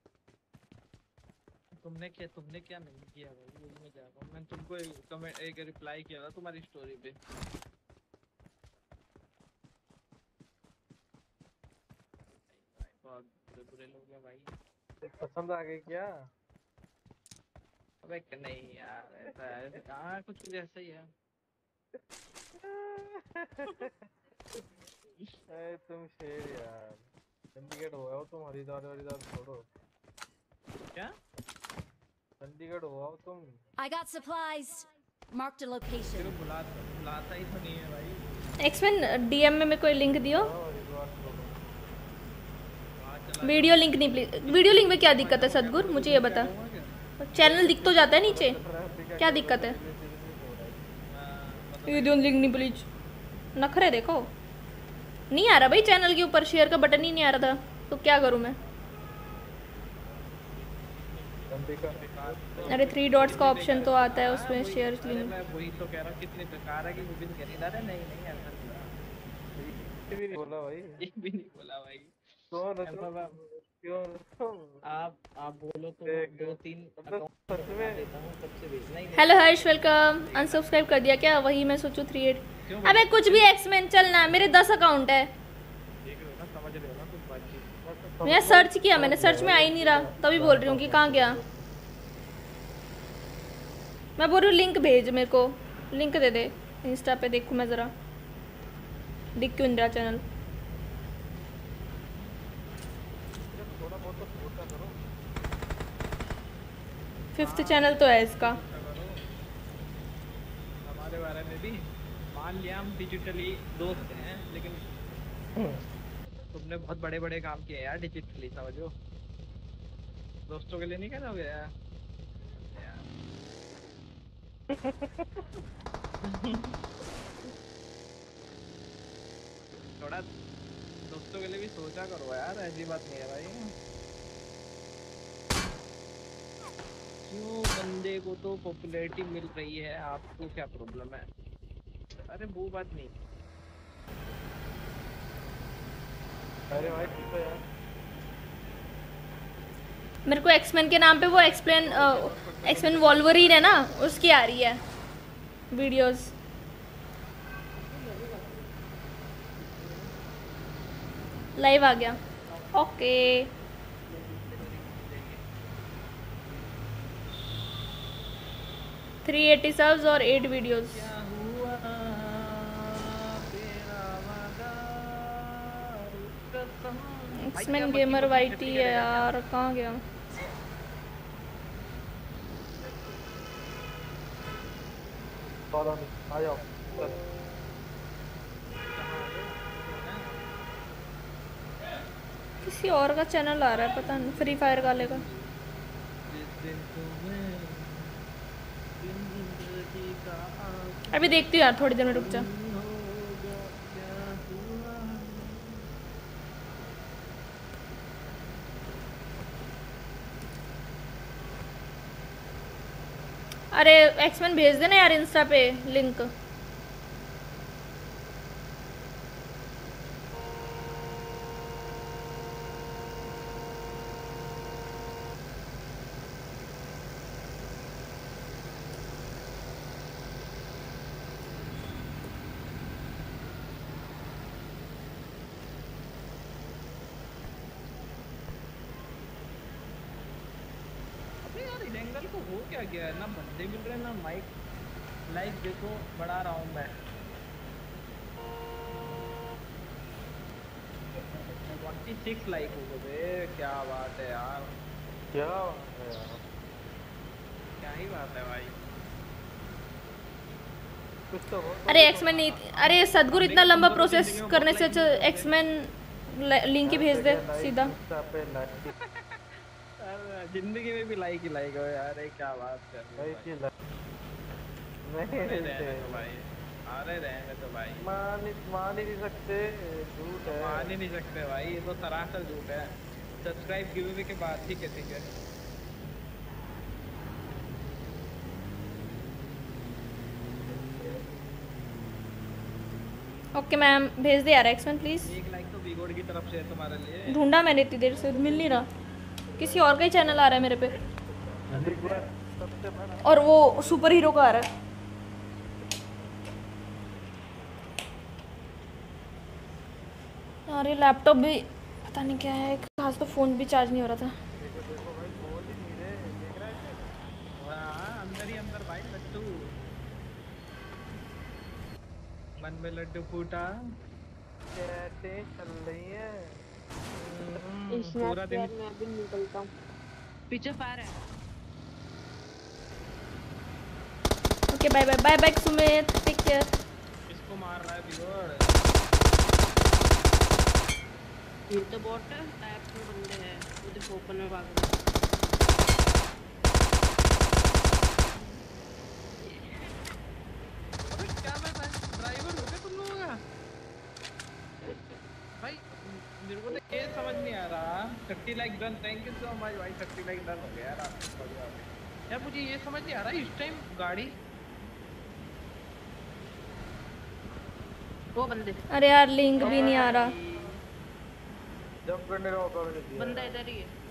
[SPEAKER 3] तुमने क्या तुमने क्या नहीं किया भाई? वही मैं जा रहा हूँ। मैंने तुमको एक कमेंट एक रिप्लाई किया था तुम्हारी स्टोरी पे। बहुत बुरे बुरे लोग हैं भाई।
[SPEAKER 4] पसंद आ गई क्या?
[SPEAKER 3] अबे नहीं यार ऐसा है। हाँ कुछ कुछ ऐसा ही है।
[SPEAKER 4] अरे तुम शेर यार। चंडीगढ़ हो आओ तुम हरिद्वार हरिद्वार छोड़ो।
[SPEAKER 3] क्या?
[SPEAKER 4] चंडीगढ़ हो आओ तुम।
[SPEAKER 5] I got supplies. Marked a
[SPEAKER 3] तेरे
[SPEAKER 5] location.
[SPEAKER 3] बुलाता बुलाता ही तो नहीं है भाई।
[SPEAKER 1] एक्समैन डीएम में मेरे को लिंक दियो। वीडियो लिंक नहीं प्लीज़ वीडियो लिंक में क्या दिक्कत है सदगुर? मुझे ये बता। चैनल दिख तो जाता है नीचे। क्या दिक्कत है? वीडियो लिंक नहीं प्लीज़ नखरे देखो। नहीं आ रहा भाई चैनल के ऊपर शेयर का बटन ही नहीं आ रहा था। तो क्या करूँ मैं? अरे थ्री डॉट्स का ऑप्शन तो आता है उसमें शेयर लिंक
[SPEAKER 3] वही तो कह रहा हूँ कितने बेकार है कि वो भी नहीं कह रही। अरे नहीं नहीं।
[SPEAKER 4] ये भी नहीं बोला भाई।
[SPEAKER 3] एक भी नहीं बोला भाई।
[SPEAKER 4] कौन
[SPEAKER 3] ऐसा
[SPEAKER 4] क्यों
[SPEAKER 3] आप आप बोलो तो दो तीन account
[SPEAKER 4] सच में-
[SPEAKER 3] देता हूँ सबसे भेजना
[SPEAKER 1] हेलो हर्ष वेलकम अनसब्सक्राइब कर दिया क्या? वही मैं सोचूं थ्री एट अबे कुछ भी एक्समैन चलना मेरे दस अकाउंट है
[SPEAKER 3] देख रहे हो ना समझ रहे हो ना तुम
[SPEAKER 1] मैं सर्च किया मैंने सर्च में आ ही नहीं रहा तभी बोल रही हूँ कि कहाँ गया। मैं बोल रही हूँ लिंक भेज मेरे को। लिंक दे दे इंस्टा पे देखूँ मैं ज़रा। दिख क्यों नहीं रहा चैनल
[SPEAKER 4] तो
[SPEAKER 1] फिफ्थ चैनल तो है इसका।
[SPEAKER 3] हमारे बारे में भी मान लिया हम डिजिटली दोस्त हैं लेकिन तुमने बहुत बड़े बड़े काम किए यार डिजिटली समझो। दोस्तों के लिए नहीं कहना होगा यार। थोड़ा दोस्तों के लिए भी सोचा करो यार, ऐसी बात नहीं है भाई। क्यों बंदे को तो पॉपुलैरिटी मिल रही है? आपको क्या प्रॉब्लम है? अरे वो बात नहीं
[SPEAKER 4] अरे भाई ठीक है यार
[SPEAKER 1] मेरे को एक्समैन के नाम पे वो एक्सप्लेन एक्समैन वॉल्वरीन है ना, उसकी आ रही है वीडियोस लाइव आ गया। ओके थ्री एटी सब्स और एट वीडियोस एक्समैन गेमर
[SPEAKER 3] को
[SPEAKER 1] वाई
[SPEAKER 3] छुट्टी
[SPEAKER 1] टी
[SPEAKER 3] करेगा
[SPEAKER 1] है यार कहाँ गया? किसी और का चैनल आ रहा है पता नहीं फ्री फायर वाले का। अभी देखती हूँ यार थोड़ी देर में रुक जा
[SPEAKER 3] आखिरी होगा क्या हुआ
[SPEAKER 1] अरे एक्समैन भेज देना यार इंस्टा पे लिंक
[SPEAKER 3] अबे यार इलेंगल को हो क्या गया है ना बंदे मिल रहे हैं ना माइक लाइक देखो बढ़ा रहा हूँ। मैं ट्वेंटी सिक्स लाइक हो गए। क्या बात है यार।
[SPEAKER 4] क्या बात है यार।
[SPEAKER 3] क्या ही बात है भाई।
[SPEAKER 4] तो
[SPEAKER 1] अरे एक्समैन नहीं अरे सदगुरु इतना लंबा प्रोसेस करने से अच्छा एक्समैन लिंक ही भेज दे सीधा
[SPEAKER 4] इंस्टा पे लाइक
[SPEAKER 3] अरे ज़िंदगी में भी लाइक ही लाइक हो यार ये क्या बात कर रहे हो
[SPEAKER 4] लाइक ही लाइक नहीं
[SPEAKER 3] रहने तो भाई। अरे रहने तो भाई।
[SPEAKER 4] मान ही मान ही नहीं सकते झूठ है।
[SPEAKER 3] मान ही नहीं सकते भाई ये तो सरासर झूठ है। सब्सक्राइब गिव अवे के बाद ठीक है ठीक है।
[SPEAKER 1] ओके मैम भेज दे यार एक्समैन प्लीज़
[SPEAKER 3] एक लाइक तो बीगोड की तरफ़ से है तुम्हारे लिए।
[SPEAKER 1] ढूंढा मैंने इतनी देर से मिल नहीं रहा। किसी और का ही चैनल आ रहा है मेरे पे। और वो सुपर हीरो का आ रहा है। यार ये लैपटॉप भी पता नहीं क्या है खास तो फ़ोन भी चार्ज नहीं हो रहा था।
[SPEAKER 3] हाँ ही मन में लड्डू फूटा।
[SPEAKER 4] कैसे चल रही है।
[SPEAKER 3] पूरा दिन
[SPEAKER 6] मैं अभी निकलता हूँ। पीछे फायर है।
[SPEAKER 1] Okay bye bye bye bye Sumit take care
[SPEAKER 3] इसको मार रहा है व्यूअर
[SPEAKER 6] ये तो बॉट है टाइप के बंदे हैं। वो देखो ओपन में भाग रहे हैं
[SPEAKER 3] 30 lakh done thank you so much भाई. 30 लाख डन हो गया यार. आपको यार मुझे ये समझ नहीं आ रहा इस टाइम गाड़ी
[SPEAKER 6] वो बंदे
[SPEAKER 1] अरे यार लिंक भी नहीं आ रहा।
[SPEAKER 4] जंप करने का मौका मिला
[SPEAKER 6] बंदा इधर ही है।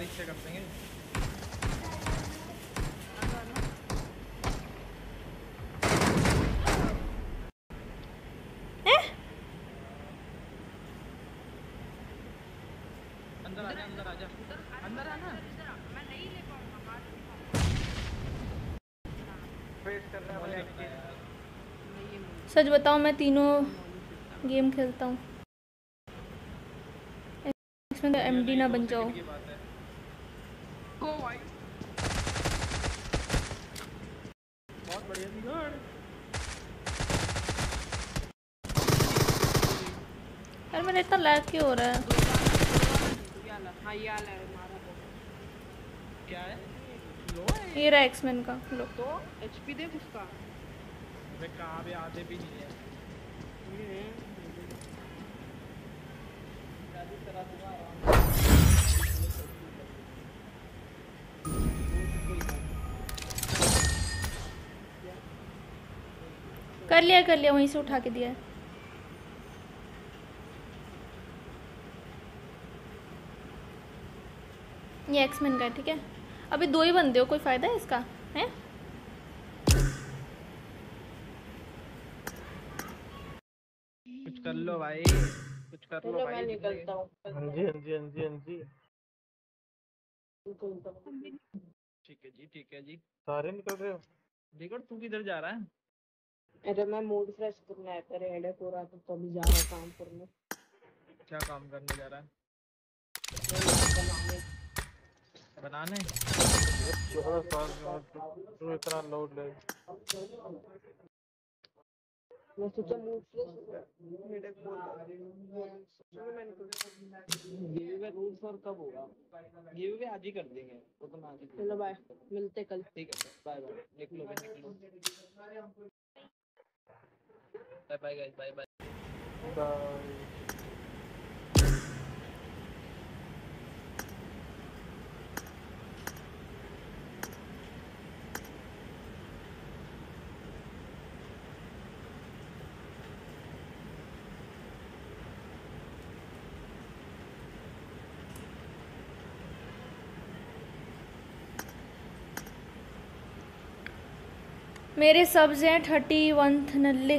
[SPEAKER 3] मैं तो मेरे चार कर देंगे
[SPEAKER 6] आजा आजा
[SPEAKER 3] अंदर आजा अंदर आजा अंदर आना।
[SPEAKER 6] मैं नहीं ले पाऊँगा
[SPEAKER 4] फेस करने वाले
[SPEAKER 3] आता है यार।
[SPEAKER 6] नहीं ये मुझे
[SPEAKER 1] सच बताओ मैं तीनों गेम खेलता हूँ। इसमें एमडी ना बन जाओ
[SPEAKER 3] की बात है ओ भाई बहुत बढ़िया बिगड़
[SPEAKER 1] यार मेरा इतना लैग क्यों हो रहा है?
[SPEAKER 6] ये आला हाँ ये आला है मारा तो
[SPEAKER 3] क्या है
[SPEAKER 1] ये रहा एक्समैन का लो।
[SPEAKER 6] तो एचपी देख उसका।
[SPEAKER 3] वे कहाँ भी आते भी नहीं है।
[SPEAKER 1] कर लिया कर लिया वहीं से उठा के दिया है। ये एक्समैन का है ठीक है? अभी दो ही बंदे हो कोई फ़ायदा है इसका? है?
[SPEAKER 3] कुछ कर लो भाई कुछ कर लो भाई
[SPEAKER 6] मैं निकलता हूँ।
[SPEAKER 4] हाँ जी हाँ जी हाँ जी हाँ जी।
[SPEAKER 3] ठीक है जी ठीक है जी।
[SPEAKER 4] सारे निकल रहे हो?
[SPEAKER 3] बिगड़ तू किधर जा रहा है?
[SPEAKER 6] अरे मैं मूड फ्रेश करने आया था हेडेक हो था तो अभी जा रहा काम करने।
[SPEAKER 3] क्या काम करने जा रहा है?
[SPEAKER 6] बनाने?
[SPEAKER 4] तू इतना लोड ले
[SPEAKER 6] मैं सोचा मूड हेडेक बोल चलो मैं
[SPEAKER 3] गिव अवे रूल फॉर कब होगा गिव अवे आज ही कर देंगे तो मैं आज
[SPEAKER 6] चलो बाय मिलते कल।
[SPEAKER 3] ठीक है बाय बाय निकलो भाई निकलो bye bye guys bye bye
[SPEAKER 4] bye
[SPEAKER 1] मेरे सब्ज हैं thirty one नल्ले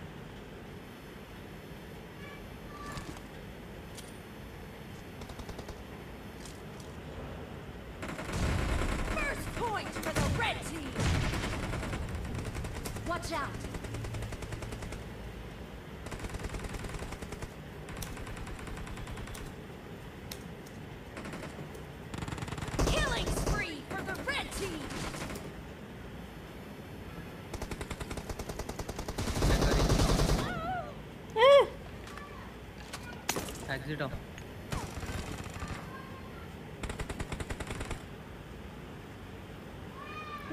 [SPEAKER 7] Exit of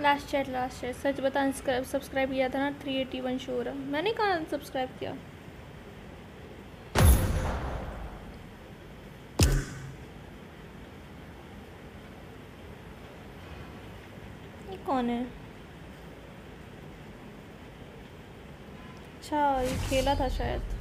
[SPEAKER 1] last chat last chat सच बता सब्सक्राइब किया था ना थ्री एटी वन शो रहा। मैंने कहाँ सब्सक्राइब किया। ये कौन है? अच्छा ये खेला था शायद।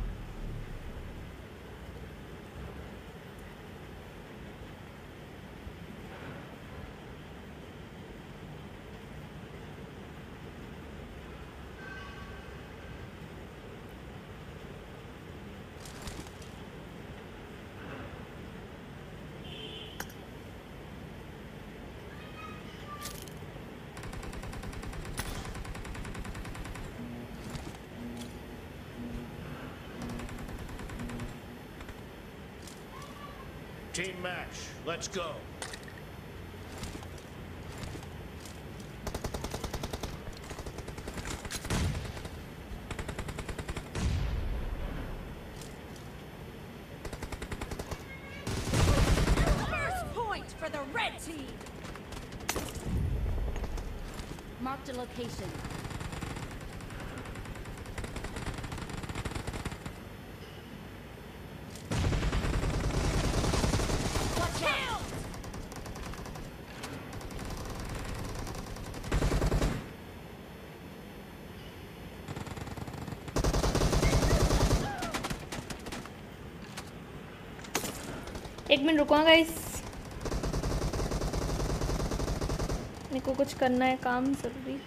[SPEAKER 8] Match, let's go.
[SPEAKER 5] First point for the red team. Marked a location.
[SPEAKER 1] एक मिनट रुको गाइस मेरे को कुछ करना है काम ज़रूरी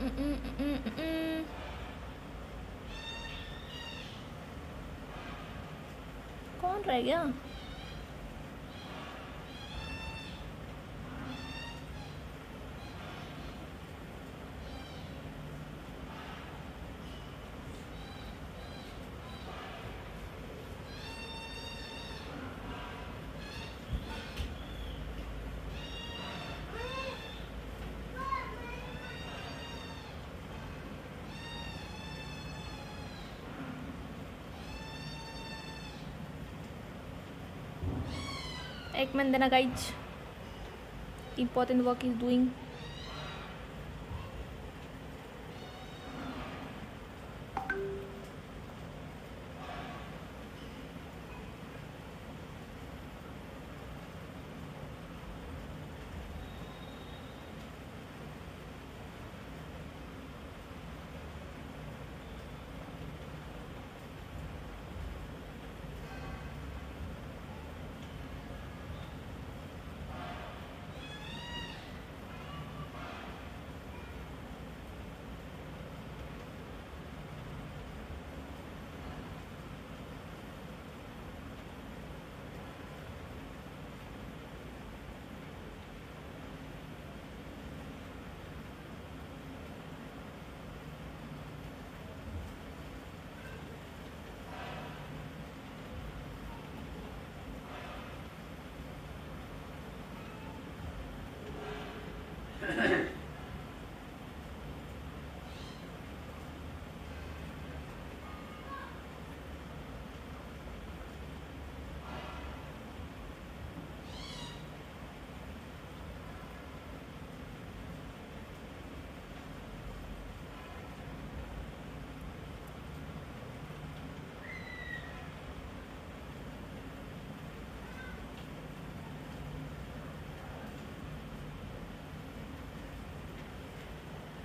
[SPEAKER 1] Mm, mm, mm, mm. कौन रह गया Ekman Denagaj important work is doing.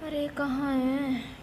[SPEAKER 1] अरे कहाँ है?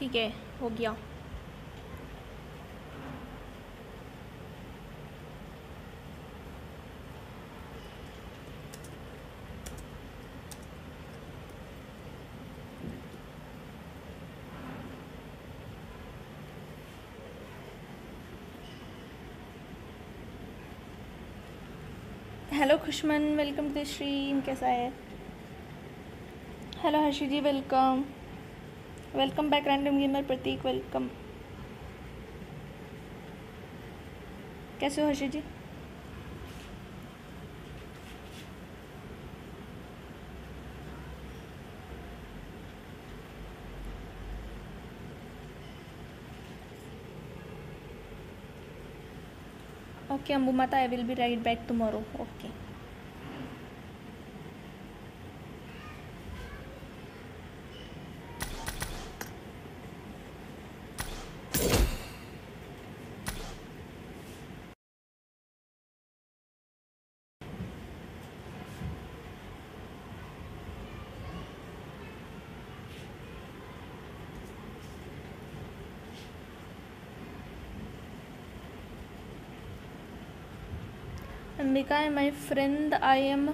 [SPEAKER 1] ठीक है, हो गया। Hello Khushman welcome to stream कैसा है? Hello Harshi ji welcome welcome back random gamer Prateek welcome कैसे हो हर्षी जी? ओके अम्बू माता I will be right back tomorrow okay Ambika my friend I am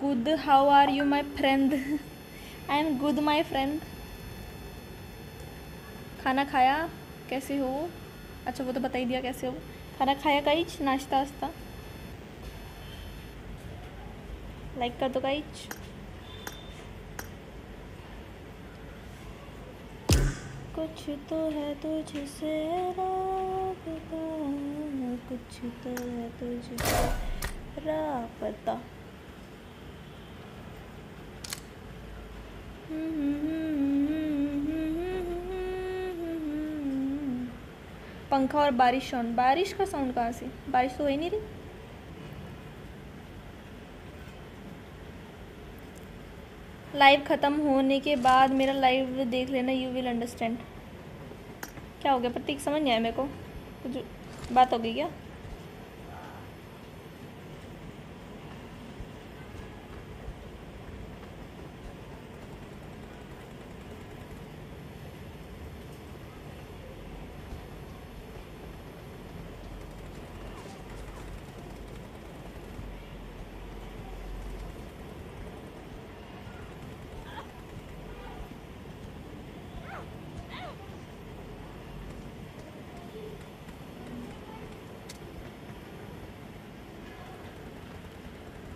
[SPEAKER 1] good how are you my friend I am good my friend खाना खाया? कैसे हो? अच्छा वो तो बता ही दिया कैसे हो। खाना खाया काइच नाश्ता वास्ता लाइक कर दो काइच कुछ तो है तुझसे कुछ तो है तुझसे। राबता पंखा और बारिश साउंड बारिश का साउंड कहाँ से? बारिश तो हो ही नहीं रही। लाइव ख़त्म होने के बाद मेरा लाइव देख लेना यू विल अंडरस्टैंड क्या हो गया? प्रतीक, समझ नहीं आया मेरे को। कुछ बात हो गई क्या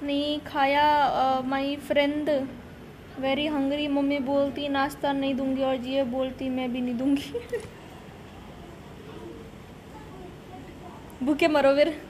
[SPEAKER 1] नहीं खाया my friend very hungry mummy बोलती, नाश्ता नहीं दूँगी और ये बोलती, मैं भी नहीं दूँगी. भूखे मरो फिर।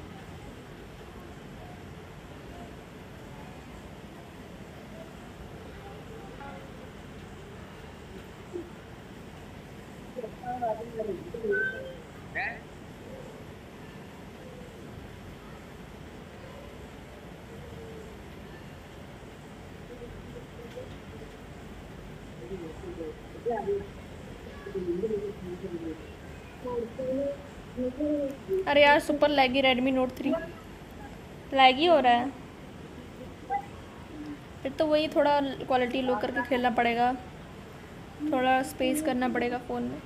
[SPEAKER 1] अरे super laggy Redmi note three laggy हो रहा है। फिर तो वही थोड़ा क्वालिटी लो करके खेलना पड़ेगा। थोड़ा स्पेस करना पड़ेगा फ़ोन में।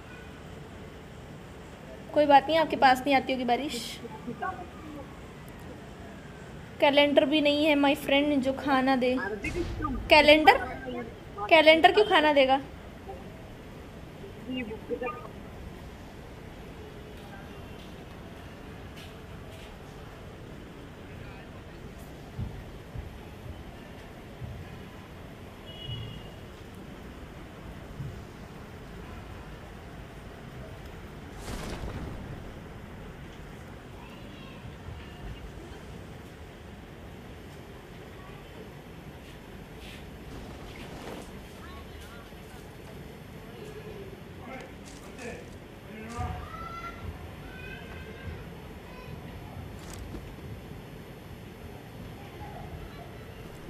[SPEAKER 1] कोई बात नहीं आपके पास नहीं आती होगी बारिश। कैलेंडर भी नहीं है माय फ्रेंड जो खाना दे। कैलेंडर कैलेंडर क्यों खाना देगा?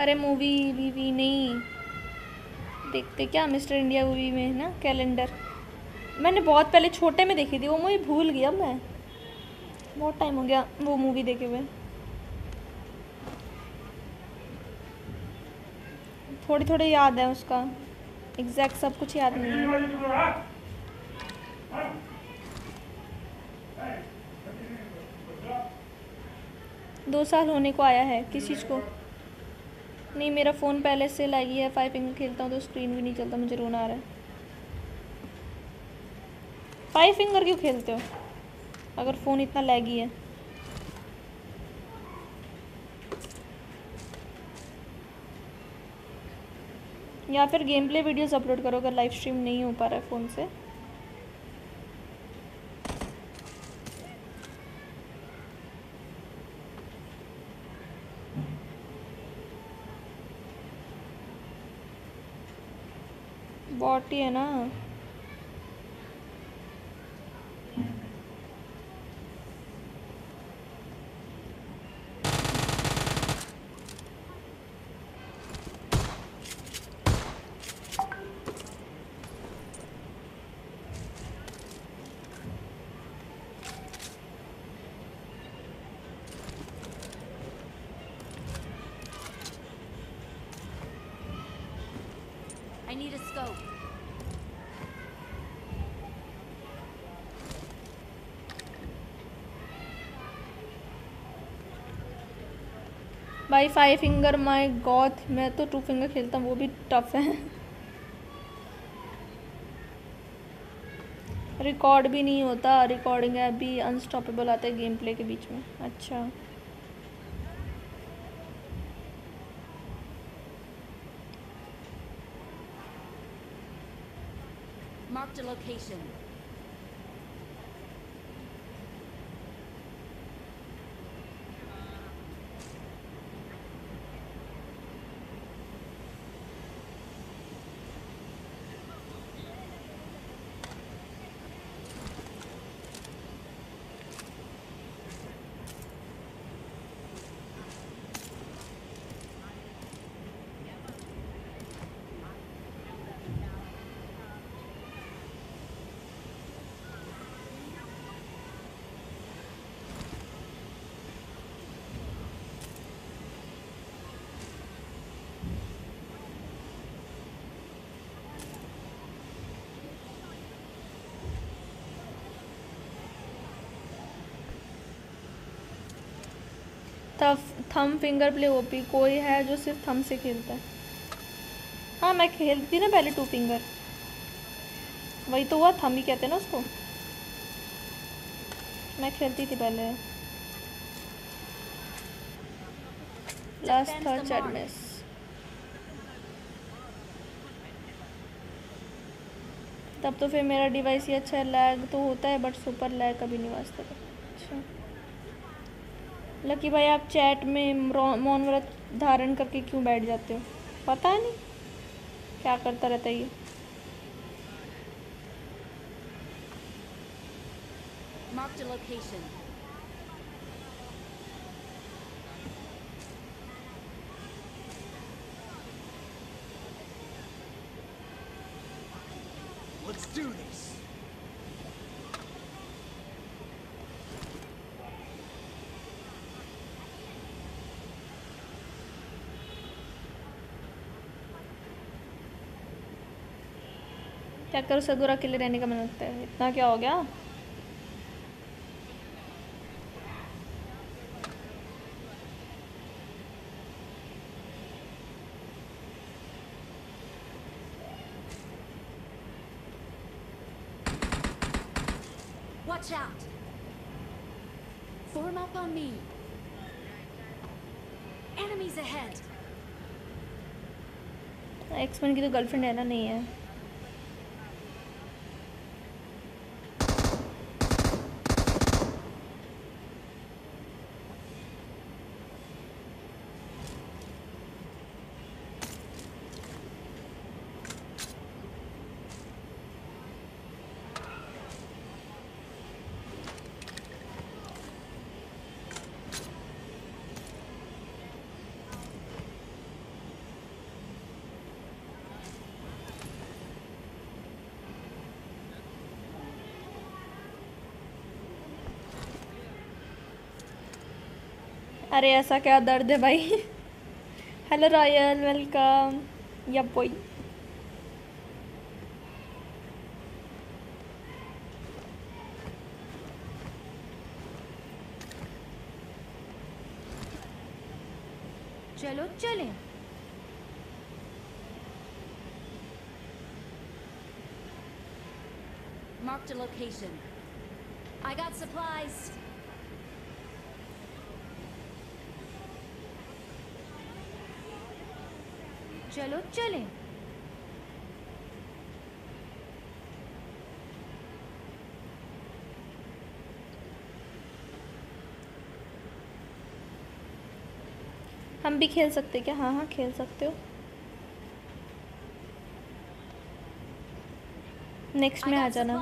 [SPEAKER 1] अरे मूवी वीवी नहीं। देखते क्या मिस्टर इंडिया मूवी में ना? कैलेंडर। मैंने बहुत पहले छोटे में देखी थी, वो मूवी भूल गया मैं। बहुत टाइम हो गया वो मूवी देखे हुए। थोड़ी थोड़ी याद है उसका। एग्जैक्ट सब कुछ याद नहीं दो साल होने को आया है किस चीज़ को। नहीं, मेरा फ़ोन पहले से लगी है फाइव फिंगर खेलता हूँ तो स्क्रीन भी नहीं चलता, मुझे रोना आ रहा है। फाइव फिंगर क्यों खेलते हो? अगर फ़ोन इतना लैगी है। या फिर गेम प्ले वीडियोज़ अपलोड करो, अगर लाइव स्ट्रीम नहीं हो पा रहा है फ़ोन से। बॉट ही है ना
[SPEAKER 5] I need a scope.
[SPEAKER 1] भाई फाइव फिंगर माय गॉड मैं तो टू फिंगर खेलता हूँ, वो भी टफ है। रिकॉर्ड भी नहीं होता रिकॉर्डिंग ऐप भी अनस्टॉपेबल आता है गेम प्ले के बीच में। अच्छा।
[SPEAKER 5] Marked a location.
[SPEAKER 1] तब थम फिंगर प्ले ओपी कोई है जो सिर्फ़ थम से खेलता है। हाँ मैं खेलती थी ना पहले टू फिंगर वही तो हुआ थम ही कहते हैं ना उसको। मैं खेलती थी पहले। लास्ट थर्ड चैडनेस तब तो फिर मेरा डिवाइस ही अच्छा लैग तो होता है बट सुपर लैग कभी नहीं वास्ता अच्छा लकी भाई आप चैट में मौन व्रत धारण करके क्यों बैठ जाते हो? पता नहीं। क्या करता रहता ये?
[SPEAKER 5] Marked a location.
[SPEAKER 1] क्या करो सदूर अकेले रहने का मन लगता है इतना क्या हो गया
[SPEAKER 5] Watch out! Form up on me. Enemies ahead.
[SPEAKER 1] Xman की तो गर्लफ्रेंड है ना नहीं है अरे ऐसा क्या दर्द है भाई हेलो रॉयल वेलकम या बोई
[SPEAKER 5] चलो, चलें Marked a location. I got supplies. चलो चलें।
[SPEAKER 1] हम भी खेल सकते क्या? हाँ हाँ खेल सकते हो। नेक्स्ट में आ जाना।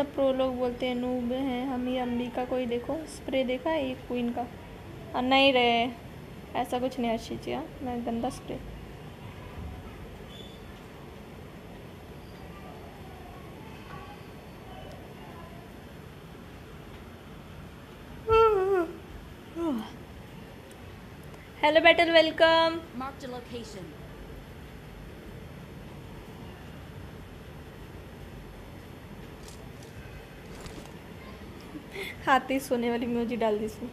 [SPEAKER 1] सब प्रो लोग बोलते हैं नूब हैं हम ही अंबिका कोई देखो स्प्रे देखा है ये क्वीन का? आ, नहीं रहे ऐसा कुछ नहीं अर्शित जी हाँ मैं गंदा spray hello battle welcome
[SPEAKER 5] Marked a location.
[SPEAKER 1] हाथी सोने वाली म्यूज़िक डाल दी इसमें।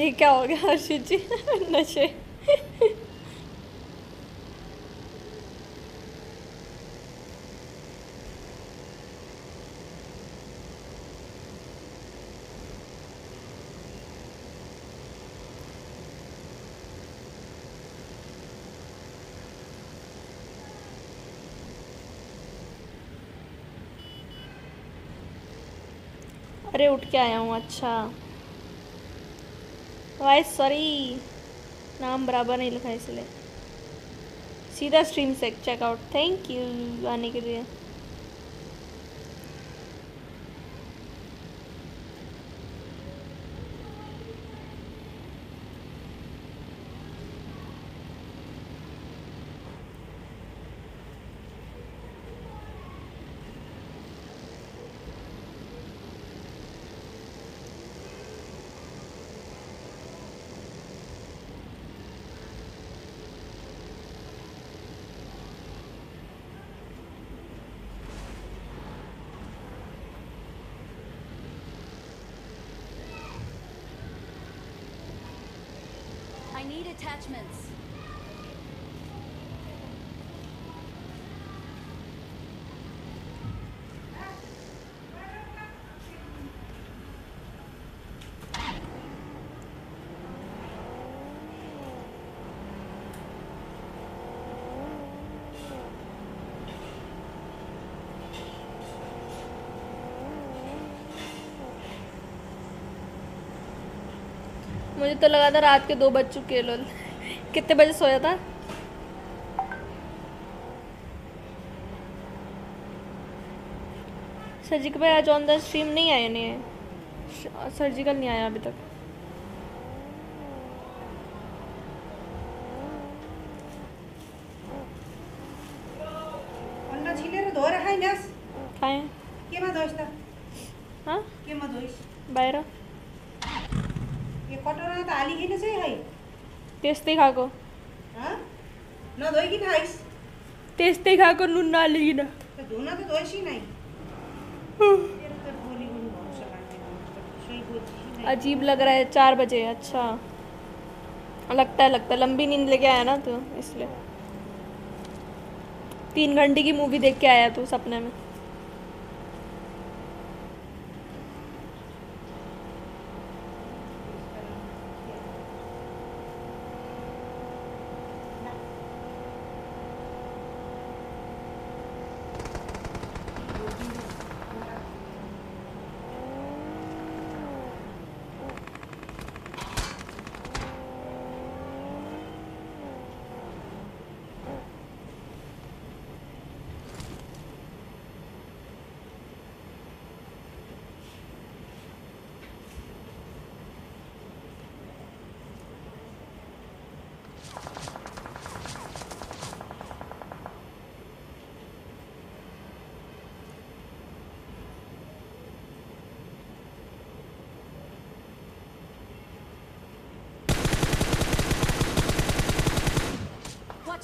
[SPEAKER 1] ये क्या हो गया हर्षित जी? नशे। अरे उठ के आया हूँ अच्छा। वाई सॉरी नाम बराबर नहीं लिखा इसलिए। सीधा स्ट्रीम से चेकआउट थैंक यू आने के लिए।
[SPEAKER 5] Attachments.
[SPEAKER 1] तो लगा था रात के दो बज चुके लोल। कितने बजे सोया था? सर्जिकल भाई आज ऑन द स्ट्रीम नहीं आया, नहीं है सर्जिकल नहीं आया अभी तक
[SPEAKER 2] अन्न छिलेर धोएर खाइनस्
[SPEAKER 1] खाएँ
[SPEAKER 2] केमा धोइस् त
[SPEAKER 1] हाँ
[SPEAKER 2] केमा धोइस्
[SPEAKER 1] बाहिर
[SPEAKER 2] यो कटोरा त हालिकिन चाहिँ है
[SPEAKER 1] त्यस्तै खाएको
[SPEAKER 2] हँ खाइस्
[SPEAKER 1] त्यस्तै खाएको नुन नहालिकन
[SPEAKER 2] त त धोइस् नै तेरो त बोली पनि भरोसा लाग्दैन सही बोल्छिस् नै
[SPEAKER 1] अजीब लग रहा है चार बजे अच्छा। लगता है लगता है लंबी नींद लेके आया ना तू इसलिए। तीन घंटे की मूवी देख के आया तू सपने में।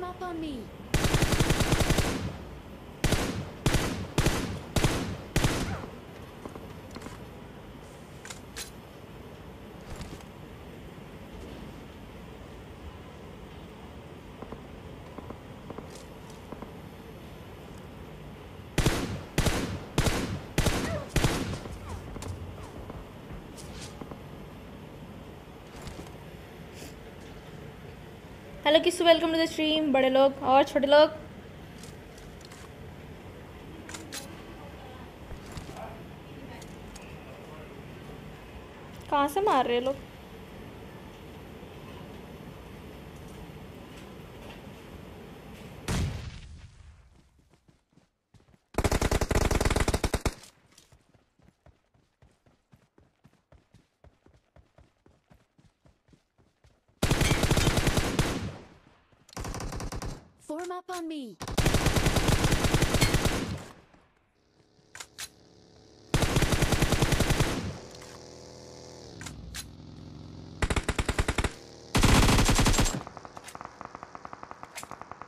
[SPEAKER 5] Form up on me.
[SPEAKER 1] Hello, किस वेलकम टू द स्ट्रीम बड़े लोग और छोटे लोग? कहाँ से मार रहे हैं लोग?
[SPEAKER 5] On me.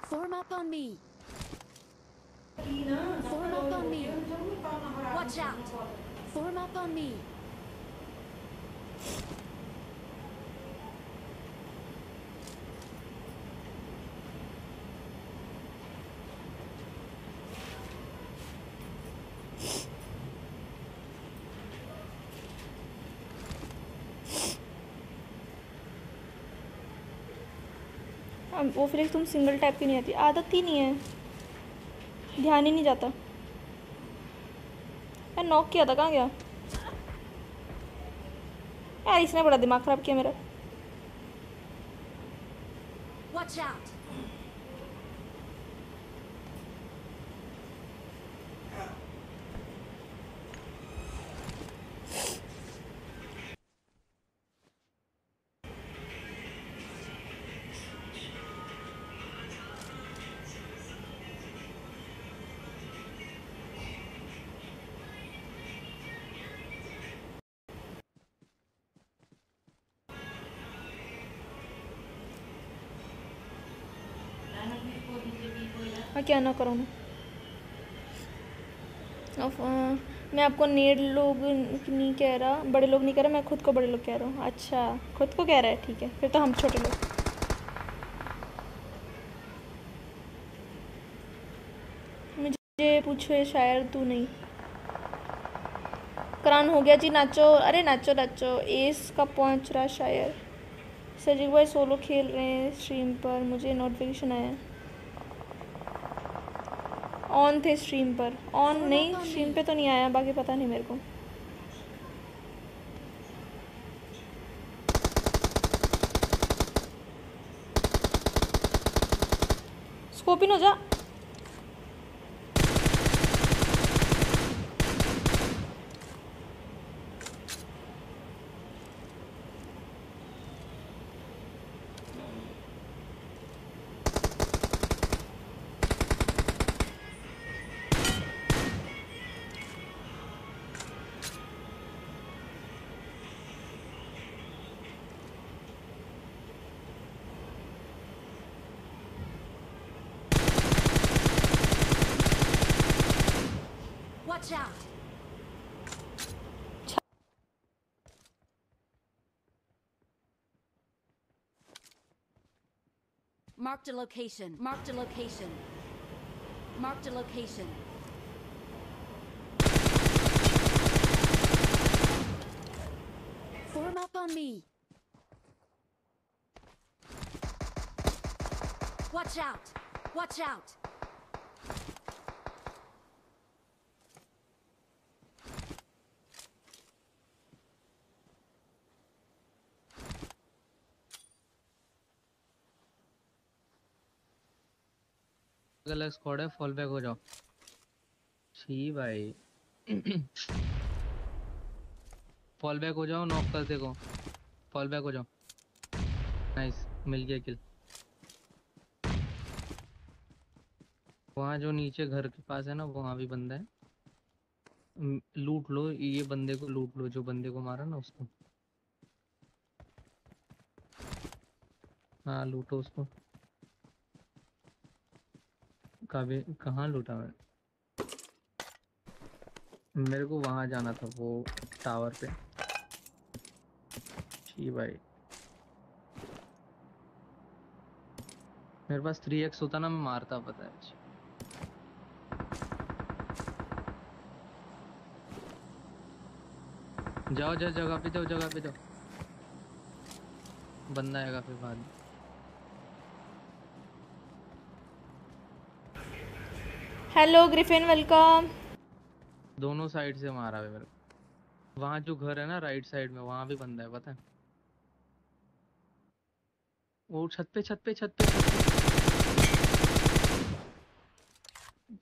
[SPEAKER 5] Form up on me. Form up on me. Watch out. Form up on me.
[SPEAKER 1] वो फिर तुम सिंगल टाइप की नहीं आती। आदत ही नहीं है। ध्यान ही नहीं जाता। यार नॉक किया था, कहाँ गया? यार इसने बड़ा दिमाग ख़राब किया मेरा। मैं क्या ना करूँ मैं आपको नेड लोग नहीं कह रहा, बड़े लोग नहीं कह रहा, मैं खुद को बड़े लोग कह रहा हूँ। अच्छा खुद को कह रहा है, ठीक है। फिर तो हम छोटे लोग। मुझे पूछे शायर तू नहीं। करान हो गया जी, नाचो। अरे, नाचो नाचो। एस का पहुँच रहा शायर। सजीव भाई सोलो खेल रहे हैं स्ट्रीम पर। मुझे नोटिफिकेशन आया। ऑन थे स्ट्रीम पर। ऑन नहीं स्ट्रीम पे तो नहीं आया बाकी पता नहीं मेरे को। स्कोपिन हो जा।
[SPEAKER 5] Marked a location. Marked a location. Marked a location. Form up on me. Watch out. Watch out.
[SPEAKER 7] अलग स्क्वाड है फॉल बैक हो जाओ। छी भाई। फॉल बैक हो जाओ नॉक कर देखो। फॉल बैक हो जाओ। नाइस मिल गया किल वहाँ जो नीचे घर के पास है ना, वहाँ भी बंदा है। लूट लो, ये बंदे को लूट लो, जो बंदे को मारा ना उसको। हाँ लूटो उसको। कभी, कहाँ लूटा मैं? मेरे को वहाँ जाना था वो टावर पे। जी भाई। मेरे पास थ्री एक्स होता ना, मैं मारता पता है। जाओ जाओ जगह पे जाओ जगह पे जाओ। बंदा आएगा फिर बाद में।
[SPEAKER 1] हेलो ग्रिफिन वेलकम
[SPEAKER 7] दोनों साइड से मारा है वहाँ जो घर है ना राइट साइड में, वहाँ भी बंदा है, पता है? वो छत पे छत पे छत पे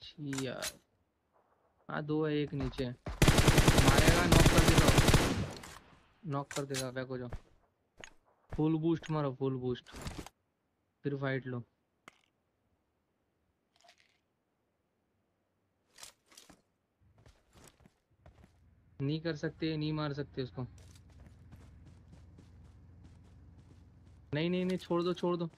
[SPEAKER 7] छी यार। हाँ दो है, एक नीचे मारेगा नॉक कर देगा नॉक कर देगा बैक हो जाओ फुल बूस्ट मारो फुल बूस्ट फिर फाइट लो। नहीं कर सकते, नहीं मार सकते उसको। नहीं नहीं नहीं, छोड़ दो छोड़ दो।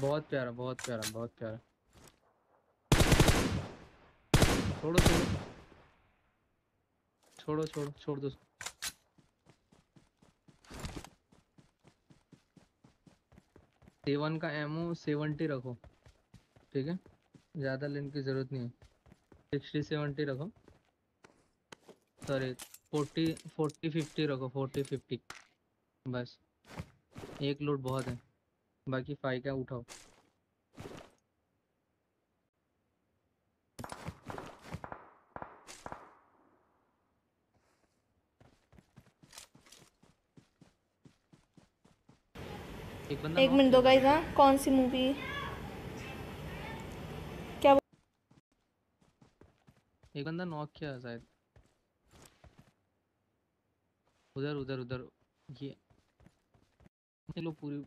[SPEAKER 7] बहुत प्यारा बहुत प्यारा बहुत प्यारा। छोड़ो छोड़ो। छोड़ो छोड़ो, छोड़ दो सेवन का एमओ सेवेंटी रखो। ठीक है? ज़्यादा लेने की ज़रूरत नहीं है। सिक्सटी सेवेंटी रखो। सॉरी फोर्टी फोर्टी फिफ्टी रखो फोर्टी फिफ्टी बस। एक लोड बहुत है। बाकी फाइव का उठाओ। एक
[SPEAKER 1] एक मिनट दो। गाइस हाँ कौन सी मूवी क्या बोल-
[SPEAKER 7] एक बंदा नॉक किया शायद। उधर उधर उधर ये। ये लो पूरी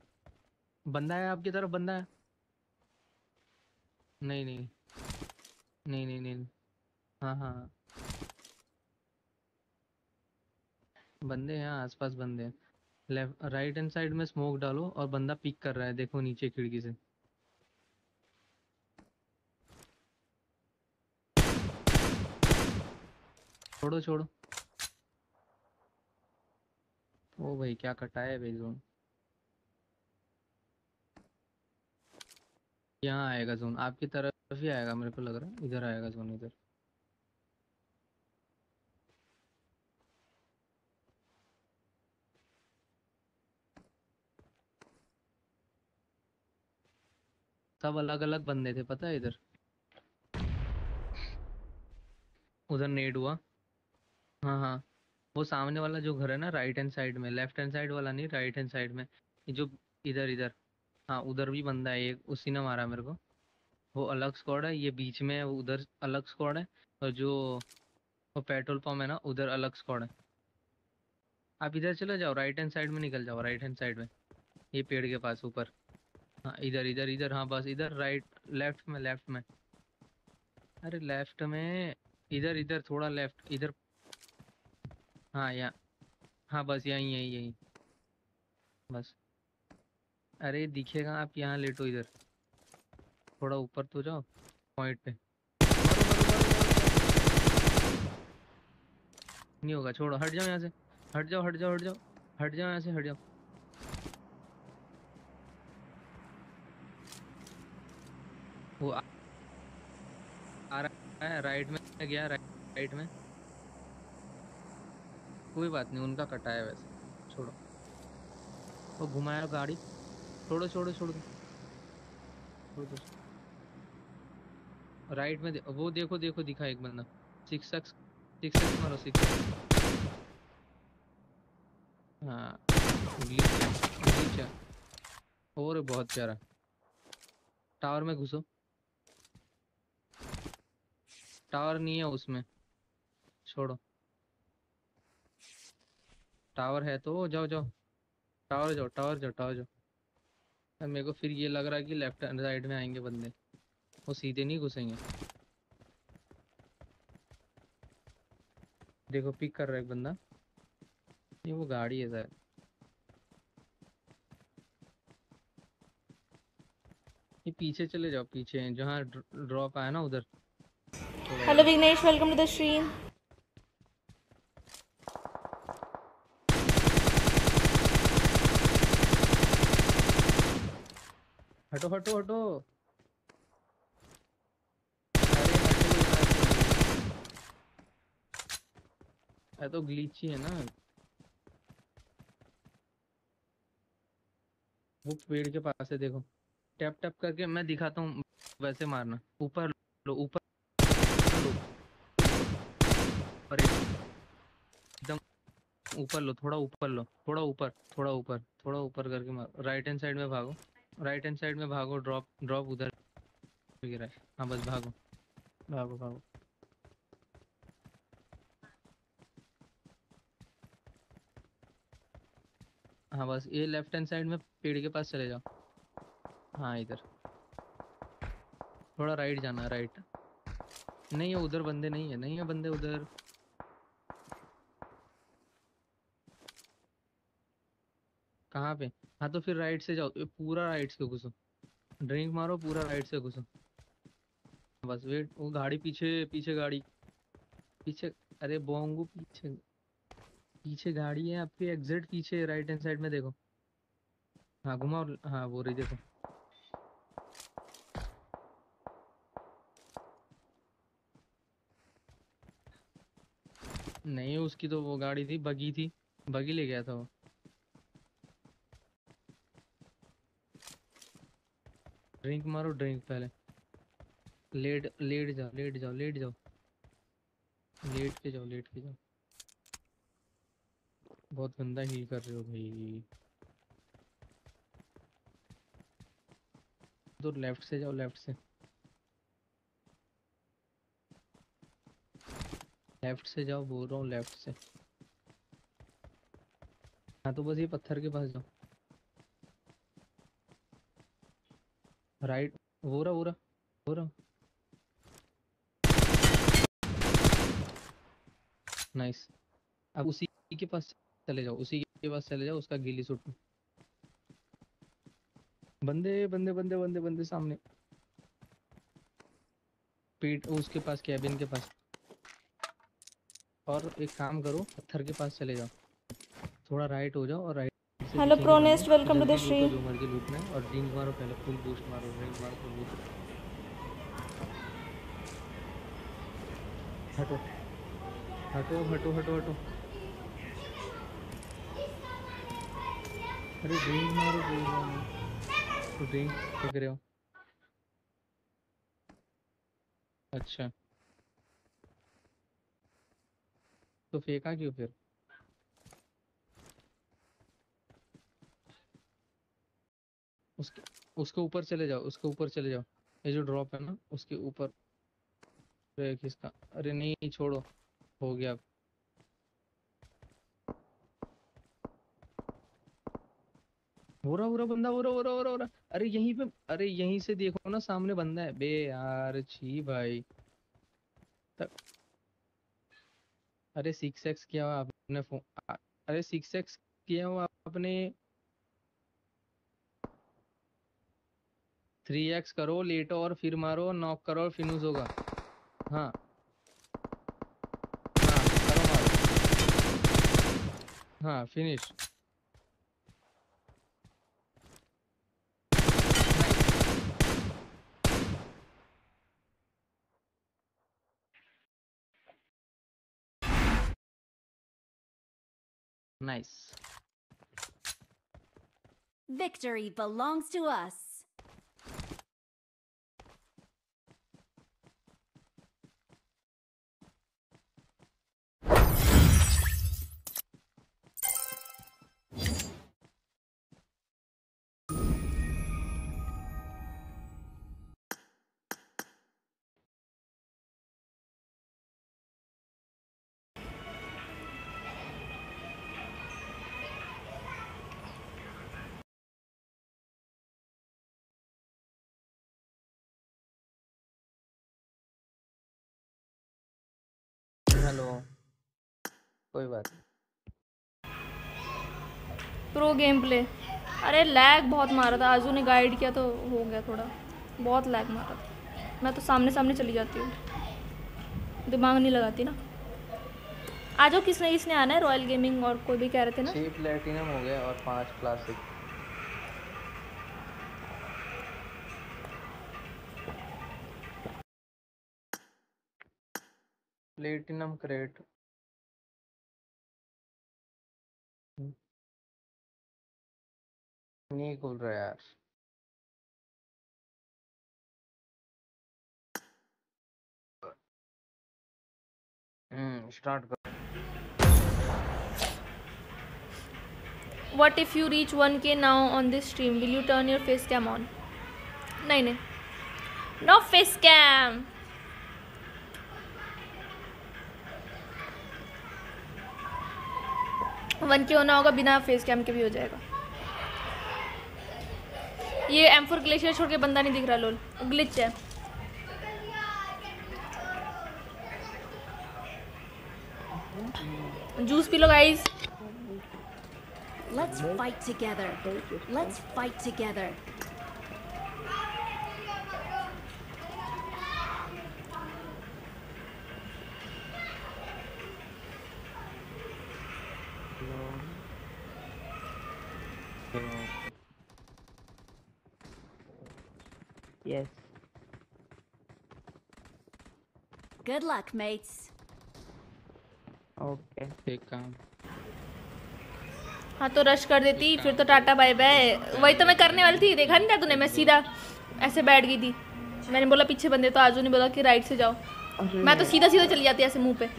[SPEAKER 7] बंदा है आपकी तरफ़ बंदा है? नहीं नहीं। नहीं नहीं नहीं। हाँ हाँ हाँ। बंदे हैं आसपास बंदे हैं। लेफ़्ट राइट हैंड साइड में स्मोक डालो और बंदा पिक कर रहा है, देखो नीचे खिड़की से। छोड़ो छोड़ो। ओ भाई, क्या कटाया है भाई जोन यहाँ आएगा जोन आपकी तरफ़ ही आएगा, मेरे को लग रहा है। इधर आएगा जोन इधर। सब अलग अलग बंदे थे, पता है इधर? उधर नेड हुआ। हाँ हाँ। वो सामने वाला जो घर है ना राइट हैंड साइड में लेफ़्ट हैंड साइड वाला नहीं राइट हैंड साइड में जो इधर इधर। हाँ उधर भी बंदा है, एक उसी ने मारा मेरे को। वो अलग स्क्वाड है, ये बीच में है, वो उधर अलग स्क्वाड है, और जो, वो पेट्रोल पंप है ना, उधर अलग स्क्वाड है। आप इधर चले जाओ राइट हैंड साइड में निकल जाओ राइट हैंड साइड में। ये पेड़ के पास, ऊपर। हाँ इधर इधर इधर हाँ बस इधर राइट लेफ़्ट में लेफ़्ट में। अरे लेफ़्ट में, इधर इधर, थोड़ा लेफ़्ट इधर। हाँ यहाँ। हाँ बस यहीं यहीं यहीं। बस। अरे, दिखेगा आप यहाँ, लेटो इधर। थोड़ा ऊपर तो जाओ पॉइंट पे। नहीं होगा, छोड़ो, हट जाओ यहाँ से। हट जाओ हट जाओ हट जाओ। हट जाओ यहाँ से, हट जाओ। वो आ, आ रहा है राइट में गया राइट में। कोई बात नहीं उनका कटा है वैसे। छोड़ो। वो घुमाया गाड़ी। छोड़ो छोड़ो छोड़ो। छोड़ राइट में दे, वो देखो देखो दिखा एक बंदा। सिक्स एक्स मारो सिक्स है और बहुत प्यारा। टावर में घुसो। टावर नहीं है उसमें। छोड़ो। टावर है तो जाओ जाओ। टावर जाओ टावर जाओ टावर जाओ। अब मेरे को फिर ये लग रहा है कि लेफ़्ट हैंड साइड में आएँगे बंदे। वो सीधे नहीं घुसेंगे। देखो पिक कर रहा है एक बंदा। ये वो गाड़ी है शायद। ये पीछे चले जाओ, पीछे जहाँ ड्रॉप आया ना उधर।
[SPEAKER 1] Hello Vighnesh welcome to the stream
[SPEAKER 7] हटो हटो हटो। अरे तो ग्लिची है ना। वो पेड़ के पास है देखो। टैप टैप करके मैं दिखाता हूँ। वैसे मारना। ऊपर लो, ऊपर लो ऊपर एकदम ऊपर लो थोड़ा ऊपर लो थोड़ा ऊपर थोड़ा ऊपर थोड़ा ऊपर करके मारो राइट हैंड साइड में भागो राइट हैंड साइड में भागो ड्रॉप ड्रॉप उधर गिरा है। हाँ बस भागो। भागो भागो। हाँ बस ये लेफ़्ट हैंड साइड में पेड़ के पास चले जाओ। हाँ इधर। थोड़ा राइट जाना राइट नहीं है उधर बंदे नहीं है नहीं है बंदे उधर। कहाँ पे? हाँ तो फिर राइट से जाओ पूरा राइट से घुसो। ड्रिंक मारो, पूरा राइट से घुसो। बस वेट वो गाड़ी पीछे पीछे गाड़ी। पीछे, अरे बोंगू पीछे। पीछे गाड़ी है आपके एग्जिट पीछे राइट हैंड साइड में देखो। हाँ घुमाओ हाँ वो रही देखो। नहीं, उसकी तो वो गाड़ी थी, बगी थी। बगी ले गया था वो। ड्रिंक मारो ड्रिंक पहले। लेट लेट जाओ लेट जाओ लेट जाओ। लेट के जाओ लेट के जाओ। बहुत गंदा हील कर रहे हो भाई। तो लेफ़्ट से जाओ लेफ़्ट से। लेफ़्ट से जाओ, बोल रहा हूँ लेफ़्ट से। हाँ तो बस ये पत्थर के पास जाओ। राइट, वो रहा वो रहा वो रहा। नाइस अब उसी के पास चले जाओ, उसी के पास चले जाओ, उसका गिली सुट। बंदे बंदे बंदे बंदे बंदे सामने। पीठ उसके पास, कैबिन के पास। और एक काम करो, पत्थर के पास चले जाओ। थोड़ा राइट हो जाओ और right hello
[SPEAKER 1] pronest
[SPEAKER 7] welcome to the है और ड्रिंक मारो पहले फुल बूस्ट मारो ड्रिंक मारो फुल बूस्ट हटो हटो हटो हटो हटो अरे ड्रिंक मारो ड्रिंक मारो तो ड्रिंक फेंक रहे हो अच्छा तो फेंका क्यों फिर उसके उसके ऊपर चले जाओ, उसके ऊपर चले जाओ। ये जो ड्रॉप है ना, उसके ऊपर। अरे किसका? अरे नहीं, छोड़ो। हो गया हो रहा हो रहा बंदा, हो रहा हो रहा हो रहा हो रहा। अरे यहीं पे, अरे यहीं से देखो ना, सामने बंदा है। बे यार, छी भाई। तक अरे सिक्स एक्स किया हुआ आपने फ़ोन अरे सिक्स एक्स किया हुआ आपने। थ्री एक्स करो, लेटो और फिर मारो, नॉक करो और फिनिश होगा। हाँ। हाँ मारो। हाँ finish nice
[SPEAKER 5] Victory belongs to us.
[SPEAKER 7] Hello कोई बात
[SPEAKER 1] प्रो गेम प्ले अरे लैग बहुत मारा था। आजू ने गाइड किया तो हो गया थोड़ा। बहुत लैग मारा था। मैं तो सामने सामने चली जाती हूँ। दिमाग नहीं लगाती ना। आ जाओ किसने किसने आना है? रॉयल गेमिंग और कोई भी कह रहे थे ना?
[SPEAKER 7] प्लेटिनम हो गया और पाँच क्लासिक प्लेटिनम क्रेट। हम्म। नहीं खुल रहा यार। हम्म, स्टार्ट कर।
[SPEAKER 1] What if you reach one K now on this stream will you turn your face cam on नहीं नहीं। नो फेस कैम वन के होना होगा, बिना फेस कैम के भी हो जाएगा ये एम फोर ग्लेशियर छोड़ के बंदा नहीं दिख रहा लोल ग्लिच है जूस पी लो guys
[SPEAKER 5] Let's fight together. Let's fight together.
[SPEAKER 9] Yes.
[SPEAKER 5] Good luck, mates.
[SPEAKER 9] Okay.
[SPEAKER 7] एक काम
[SPEAKER 1] हाँ तो रश कर देती फिर तो टाटा बाय बाय वही तो मैं करने वाली थी देखा नहीं था तूने? मैं सीधा ऐसे बैठ गई थी। मैंने बोला पीछे बंदे तो आजू ने बोला कि राइट से जाओ। मैं तो सीधा सीधा चली जाती ऐसे मुँह पे।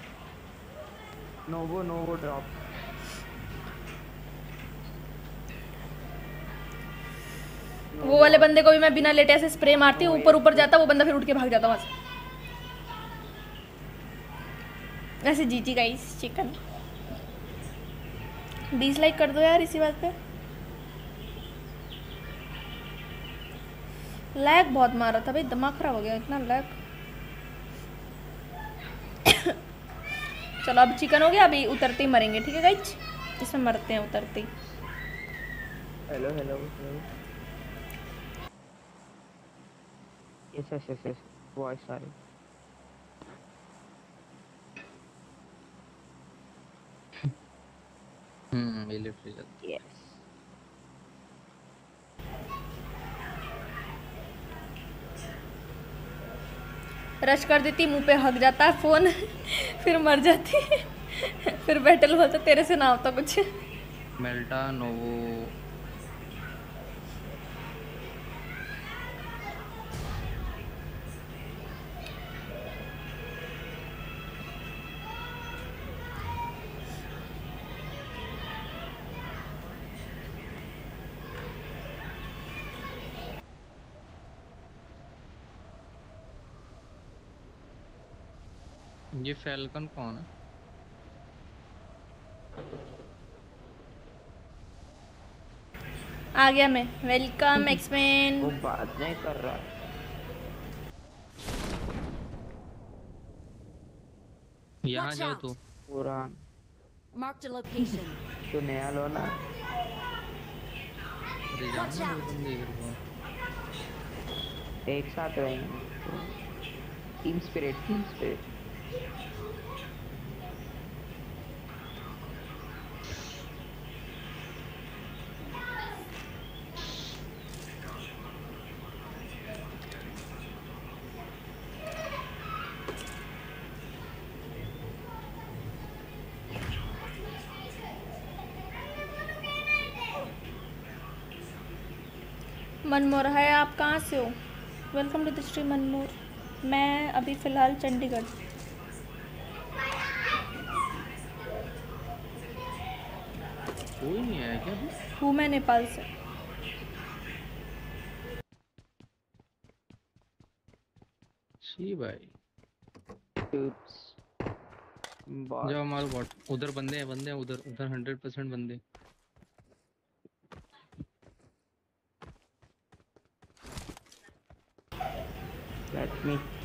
[SPEAKER 9] नोवो नोवो ड्रॉप
[SPEAKER 1] वो वाले बंदे को भी मैं बिना लेटे ऐसे स्प्रे मारती हूँ ऊपर ऊपर जाता, वो बंदा फिर उठ के भाग जाता वहाँ से ऐसे जीती गाइस चिकन डिसलाइक कर दो यार इसी बात पे। लैग बहुत मारा था भाई, दिमाग खराब हो गया, इतना लैग चलो अब चिकन हो गया, अभी उतरते ही मरेंगे, ठीक है गाइज़ इसमें मरते हैं उतरते
[SPEAKER 9] hello hello yes yes yes voice sorry
[SPEAKER 7] hmm military चलती
[SPEAKER 9] यस
[SPEAKER 1] रश कर देती मुँह पे हक जाता फ़ोन फिर मर जाती। फिर बैटल होता तेरे से ना होता कुछ।
[SPEAKER 7] मेल्टा नोवो ये फैल्कन कौन है?
[SPEAKER 1] आ गया मैं। वेलकम एक्समैन
[SPEAKER 9] वो बात नहीं कर रहा
[SPEAKER 7] यहाँ जाओ. तू।
[SPEAKER 9] पूरा
[SPEAKER 5] a location.
[SPEAKER 9] तो नया लो ना.
[SPEAKER 7] दो
[SPEAKER 9] एक साथ रहेंगे। Team spirit team spirit
[SPEAKER 1] Manmor है आप कहाँ से हो? Welcome to the stream Manmor मैं अभी फ़िलहाल चंडीगढ़
[SPEAKER 7] कोई नहीं आया क्या अभी?
[SPEAKER 1] हूँ मैं नेपाल से।
[SPEAKER 7] छी भाई। जाओ मारो बॉट उधर बंदे हैं बंदे हैं उधर उधर हंड्रेड परसेंट बंदे।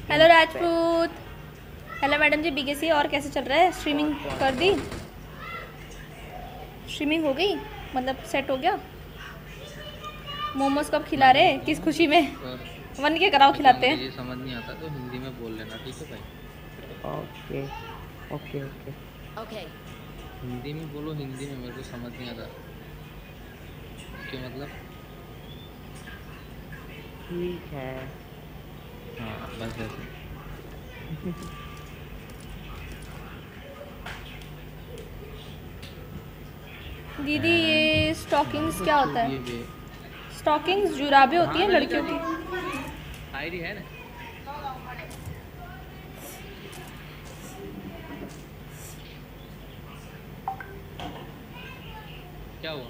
[SPEAKER 1] Hello Rajput hello madam ji BKC और कैसे चल रहा है? स्ट्रीमिंग कर दी? स्ट्रीमिंग हो गई? मतलब सेट हो गया? मोमोज कब खिला रहे किस खुशी में? वन के कराओ खिलाते हैं।
[SPEAKER 7] ये समझ नहीं आता तो हिंदी में बोल लेना ठीक है भाई?
[SPEAKER 9] Okay okay okay
[SPEAKER 5] Okay.
[SPEAKER 7] Hindi में बोलो हिंदी में मेरे को समझ नहीं आता। क्या मतलब?
[SPEAKER 9] ठीक है।
[SPEAKER 7] हाँ बस ऐसे।
[SPEAKER 1] दीदी ये स्टॉकिंग्स क्या होता है? स्टॉकिंग्स जुराबे होती हैं
[SPEAKER 7] हाँ,
[SPEAKER 1] लड़कियों की?
[SPEAKER 7] है ना? क्या हुआ?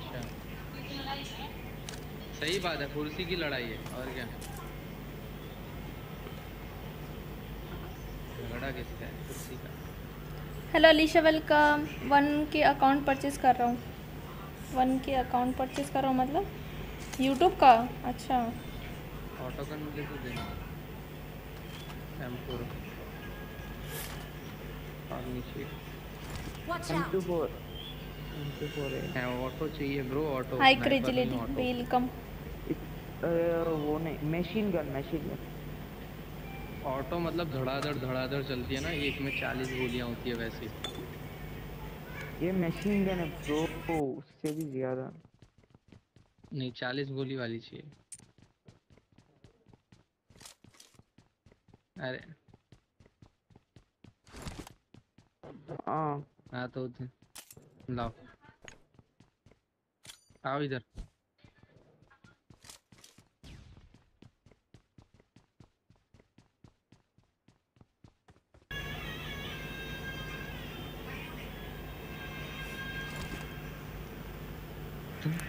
[SPEAKER 7] अच्छा। सही बात है कुर्सी की लड़ाई है और क्या? झगड़ा किसका है कुर्सी का।
[SPEAKER 1] Hello Alisha welcome one K account purchase कर रहा हूँ। वन के अकाउंट परचेज कर रहा हूँ मतलब? यूट्यूब का? अच्छा।
[SPEAKER 7] ऑटो का मुझे तो देना एम4 और नीचे
[SPEAKER 5] M.
[SPEAKER 9] Two four M two four है
[SPEAKER 7] है ऑटो चाहिए
[SPEAKER 1] bro
[SPEAKER 7] auto
[SPEAKER 1] high
[SPEAKER 7] crazy
[SPEAKER 1] lady
[SPEAKER 9] welcome वो नहीं machine gun machine gun
[SPEAKER 7] auto मतलब धड़ाधड़ धड़ाधड़ चलती है ना एक में चालीस गोलियाँ होती है वैसे।
[SPEAKER 9] ये मशीन गन है ब्रो उससे भी ज़्यादा।
[SPEAKER 7] नहीं चालीस गोली वाली चाहिए। अरे।
[SPEAKER 9] हाँ।
[SPEAKER 7] हाँ तो लाओ। आओ इधर।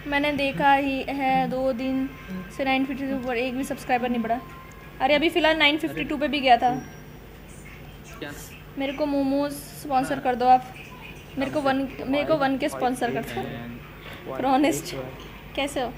[SPEAKER 1] मैंने देखा ही है दो दिन से नाइन फिफ्टी टू पर एक भी सब्सक्राइबर नहीं बढ़ा। अरे अभी फ़िलहाल नाइन फिफ्टी टू पर भी गया था।
[SPEAKER 7] क्या?
[SPEAKER 1] मेरे को मोमोज स्पॉन्सर कर दो आप। मेरे को वन मेरे को वन के स्पॉन्सर कर दो। ऑनेस्ट कैसे हो?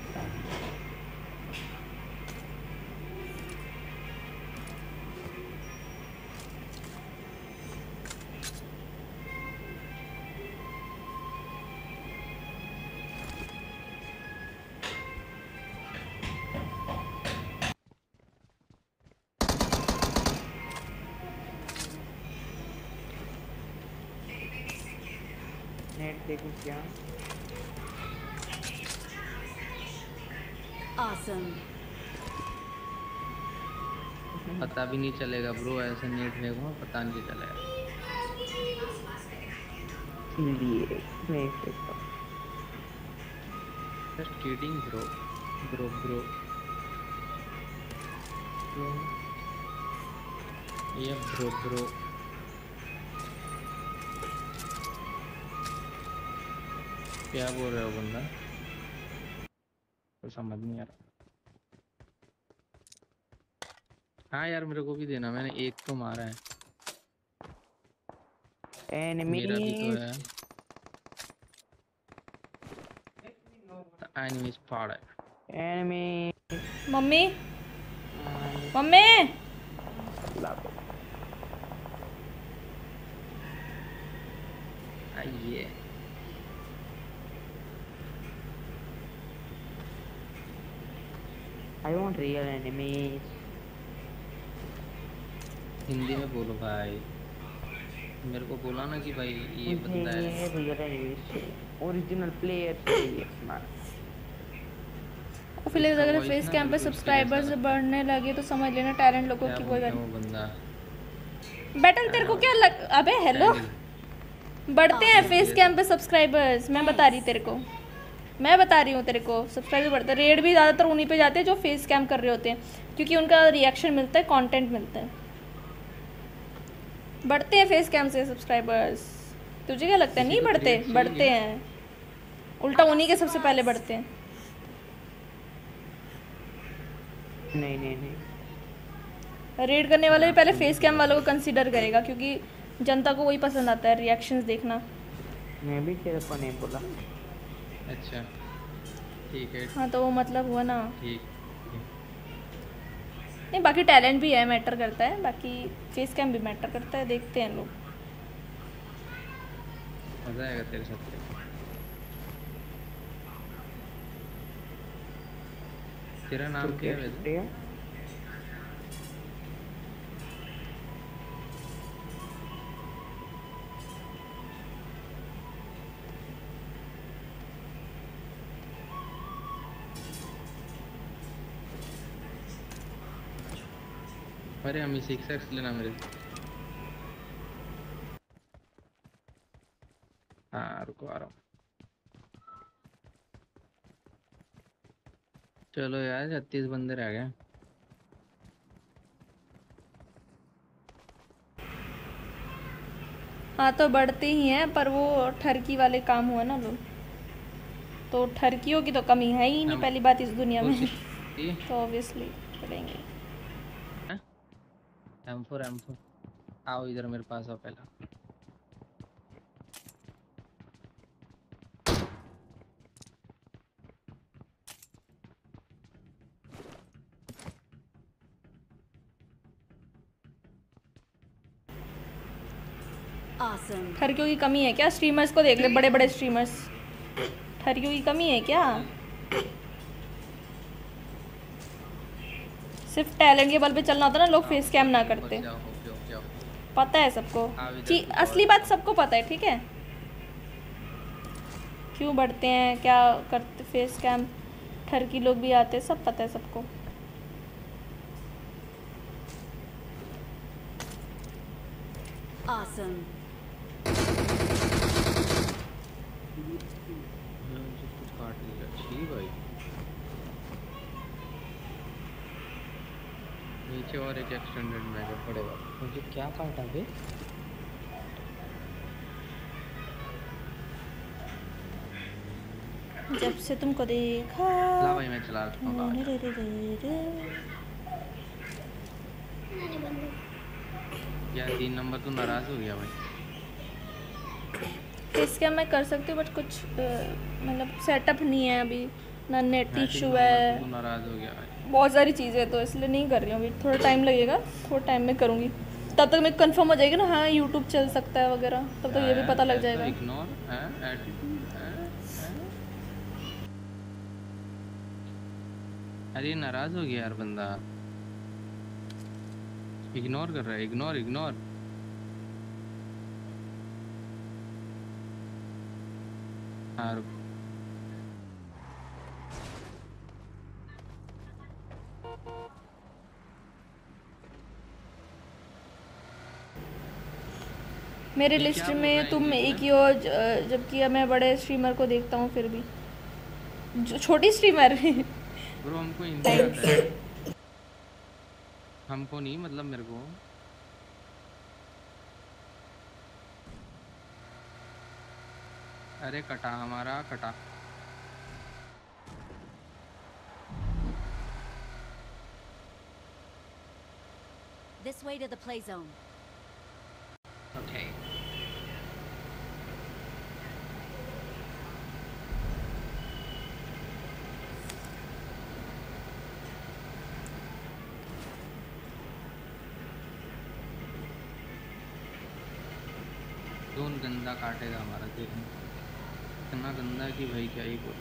[SPEAKER 7] भी नहीं चलेगा ब्रो ऐसे नेट फेंको पता नहीं चलेगा।
[SPEAKER 9] इसलिए नहीं सकता
[SPEAKER 7] just kidding bro bro bro. ये ब्रो ब्रो। क्या बोल रहे हो बंदा? तो समझ नहीं आ रहा। हाँ यार मेरे को भी देना मैंने एक तो मारा है।
[SPEAKER 9] एनिमी
[SPEAKER 7] मेरा भी तो है। एनिमी स्पॉट है।
[SPEAKER 9] Enemy
[SPEAKER 1] mummy. मम्मी।
[SPEAKER 7] आइए।
[SPEAKER 9] I want real enemies
[SPEAKER 7] Hindi में बोलो भाई। मेरे को बोला ना कि भाई ये बंदा है।
[SPEAKER 9] मुझे रियल एनिमीज चाहिए ओरिजिनल प्लेयर चाहिए
[SPEAKER 1] फिर अगर फेस कैम पे सब्सक्राइबर्स बढ़ने लगे तो समझ लेना टैलेंट लोगों की कोई
[SPEAKER 7] है बंदा?
[SPEAKER 1] बैटल तेरे को क्या लग अबे हेलो बढ़ते हैं फेस कैम पे सब्सक्राइबर्स मैं बता रही तेरे को। मैं बता रही हूँ तेरे को। सब्सक्राइबर बढ़ते रेड भी ज़्यादातर उन्हीं पे जाते हैं जो फेस कैम कर रहे होते हैं। क्योंकि उनका रिएक्शन मिलता है कंटेंट मिलता है। बढ़ते हैं फेस कैम से सब्सक्राइबर्स तुझे क्या लगता है? नहीं बढ़ते बढ़ते हैं। उल्टा उन्हीं के सबसे पहले बढ़ते हैं।
[SPEAKER 9] नहीं नहीं नहीं।
[SPEAKER 1] रेड करने वाले भी पहले फेस कैम वालों को कंसीडर करेगा क्योंकि जनता को वही पसंद आता है रिएक्शंस देखना।
[SPEAKER 9] मैं भी तेरे को नहीं बोला।
[SPEAKER 7] अच्छा। ठीक है।
[SPEAKER 1] हाँ तो वो मतलब हुआ ना।
[SPEAKER 7] ठीक।
[SPEAKER 1] नहीं बाकी टैलेंट भी है मैटर करता है बाकी फेस कैम भी मैटर करता है देखते हैं लोग।
[SPEAKER 7] मज़ा आएगा तेरे साथ तेरा नाम क्या है? अरे हमें सिक्स एक्स लेना मेरे हाँ रुको आ रहा हूँ चलो यार छत्तीस बंदे रह गए
[SPEAKER 1] हाँ तो बढ़ते ही हैं पर वो ठरकी वाले काम हुआ ना लोग। तो ठरकियों की तो कमी है ही नहीं पहली बात इस दुनिया में। तो ऑब्वियसली करेंगे
[SPEAKER 7] एम4 एम4 आओ इधर मेरे पास आओ पहला।
[SPEAKER 1] ठरकियों की कमी है क्या? स्ट्रीमर्स को देख ले बड़े बड़े स्ट्रीमर्स ठरकियों की कमी है क्या? सिर्फ़ टैलेंट के बल पे चलना होता ना लोग फेस कैम ना करते। पता है सबको। कि असली बात सबको पता है ठीक है? क्यों बढ़ते हैं क्या करते फेस कैम ठरकी लोग भी आते हैं सब पता है सबको।
[SPEAKER 5] Awesome.
[SPEAKER 7] हाँ, जो कुछ काट लिया छी भाई नीचे और एक एक्सटेंडेड मैगट पड़ेगा। मुझे क्या काटा बे
[SPEAKER 1] जब से तुमको देखा।
[SPEAKER 7] ला भाई मैं चला रहा हूँ
[SPEAKER 1] रे रे रे रे।
[SPEAKER 7] यार तीन नंबर तो नाराज़ हो गया भाई।
[SPEAKER 1] फेस कैम मैं कर सकती हूँ बट कुछ मतलब सेटअप नहीं है अभी। ना नेट इशू है।
[SPEAKER 7] तो नाराज़ हो गया भाई।
[SPEAKER 1] बहुत सारी चीज़ें हैं, तो इसलिए नहीं कर रही हूँ अभी। थोड़ा टाइम लगेगा थोड़ा टाइम में करूँगी। तब तक मेरे कंफर्म हो जाएगी ना हाँ यूट्यूब चल सकता है वगैरह तब तक ये भी पता लग जाएगा।
[SPEAKER 7] अरे नाराज़ हो गया यार बंदा। इग्नोर कर रहा है इग्नोर इग्नोर हाँ
[SPEAKER 1] मेरे लिस्ट में तुम एक ही हो जबकि मैं बड़े स्ट्रीमर को देखता हूँ फिर भी। जो छोटी स्ट्रीमर
[SPEAKER 7] ब्रो हमको हिंदी आता है। हमको नहीं मतलब मेरे को। अरे कटा हमारा कटा।
[SPEAKER 5] This way to the play zone.
[SPEAKER 7] Okay zone गंदा काटेगा हमारा देखना इतना गंदा कि भाई क्या ही बोल।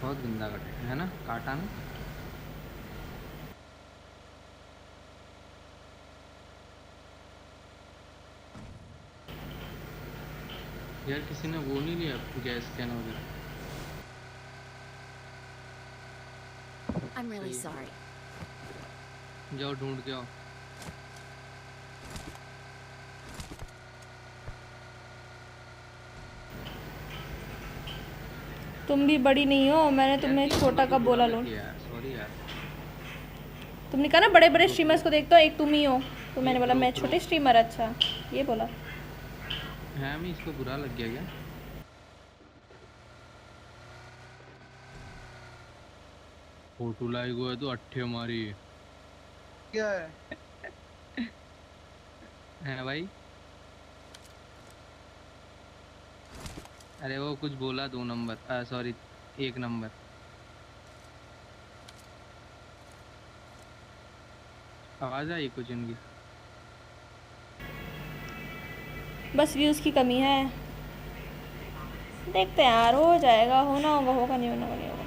[SPEAKER 7] बहुत गंदा काटेगा है ना? काटा ना। यार किसी ने वो नहीं लिया गैस कैन वगैरह?
[SPEAKER 5] I'm really sorry.
[SPEAKER 7] जाओ ढूंढ के आओ।
[SPEAKER 1] तुम भी बड़ी नहीं हो मैंने तुम्हें छोटा कब बोला लो? तुमने कहा ना बड़े बड़े स्ट्रीमर्स को देखता हूँ एक तुम ही हो। तो मैंने बोला मैं छोटे स्ट्रीमर अच्छा। ये बोला।
[SPEAKER 7] है मैं इसको बुरा लग गया क्या? फ़ोटो लाइक हुआ तो अट्ठे मारी
[SPEAKER 4] क्या है?
[SPEAKER 7] है भाई? अरे वो कुछ बोला दो नंबर सॉरी एक नंबर। आवाज़ आई कुछ उनकी
[SPEAKER 1] बस व्यूज़ की कमी है। देखते हैं यार हो जाएगा होना होगा होगा नहीं होना होगा नहीं होगा।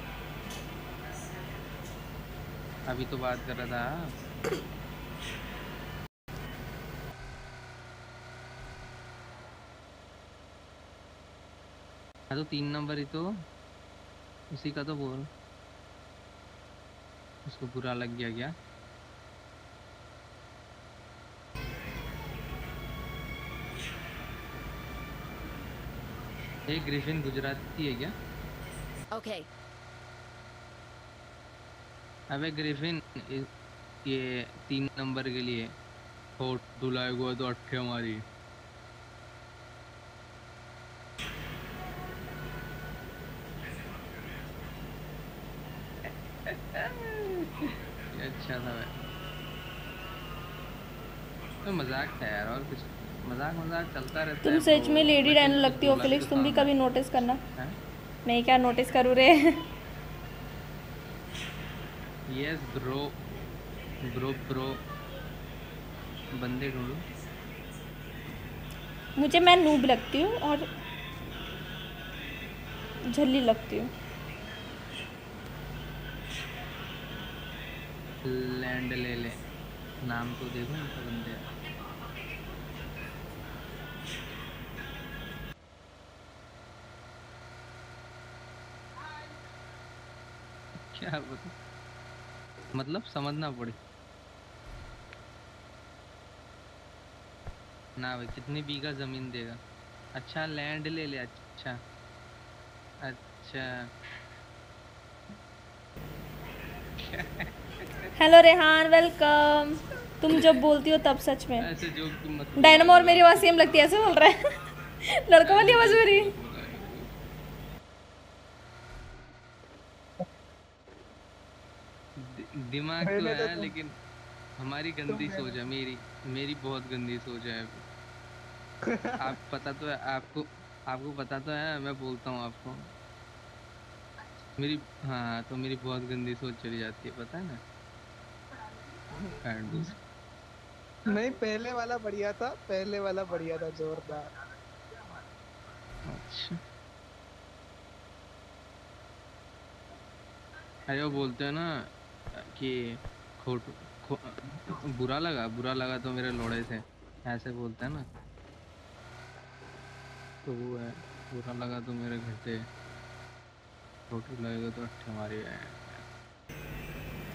[SPEAKER 7] अभी तो बात कर रहा था। हाँ तो तीन नंबर ही तो। उसी का तो बोल। उसको बुरा लग गया क्या? एक ग्रिफिन गुजराती है क्या?
[SPEAKER 5] Okay Okay.
[SPEAKER 7] अबे ग्रिफिन ये तीन नंबर के लिए होट धुलाएगा तो अट्ठे हमारी ये अच्छा था भाई तो मज़ाक था यार और कुछ? मज़ाक मज़ाक चलता रहता
[SPEAKER 1] तुम सच में लेडी डायनो लगती हो फिलिक्स तुम भी कभी नोटिस करना?
[SPEAKER 7] है?
[SPEAKER 1] मैं क्या नोटिस करूँ रे?
[SPEAKER 7] यस ब्रो ब्रो ब्रो बंदे ढूंढो।
[SPEAKER 1] मुझे मैं नूब लगती हूँ और झल्ली लगती हूँ।
[SPEAKER 7] लैंड ले ले। नाम तो देखो इनका बंदे क्या बता मतलब समझना पड़े। ना भाई, कितनी बीघा ज़मीन देगा? अच्छा लैंड ले ले अच्छा। अच्छा।
[SPEAKER 1] हेलो रेहान वेलकम तुम जब बोलती हो तब सच में।
[SPEAKER 7] ऐसे
[SPEAKER 1] डायनमो और मेरी आवाज़ सेम लगती है ऐसे बोल रहा है। लड़कों वाली आवाज़ मेरी
[SPEAKER 7] दिमाग तो
[SPEAKER 4] तो
[SPEAKER 7] है लेकिन हमारी गंदी सोच है मेरी मेरी बहुत गंदी सोच है। आप पता तो है आपको आपको पता तो है मैं बोलता हूँ आपको। मेरी हाँ तो मेरी बहुत गंदी सोच चली जाती है पता है ना? And दूसरी-
[SPEAKER 4] नहीं पहले वाला बढ़िया था पहले वाला बढ़िया था जोरदार।
[SPEAKER 7] अच्छा। अरे वो बोलते हैं ना कि खोट खो, बुरा लगा बुरा लगा तो मेरे लोड़े थे ऐसे बोलते हैं ना। तो वो है बुरा लगा तो मेरे घर से छोटू लगेगा तो अट्ठे मारे है।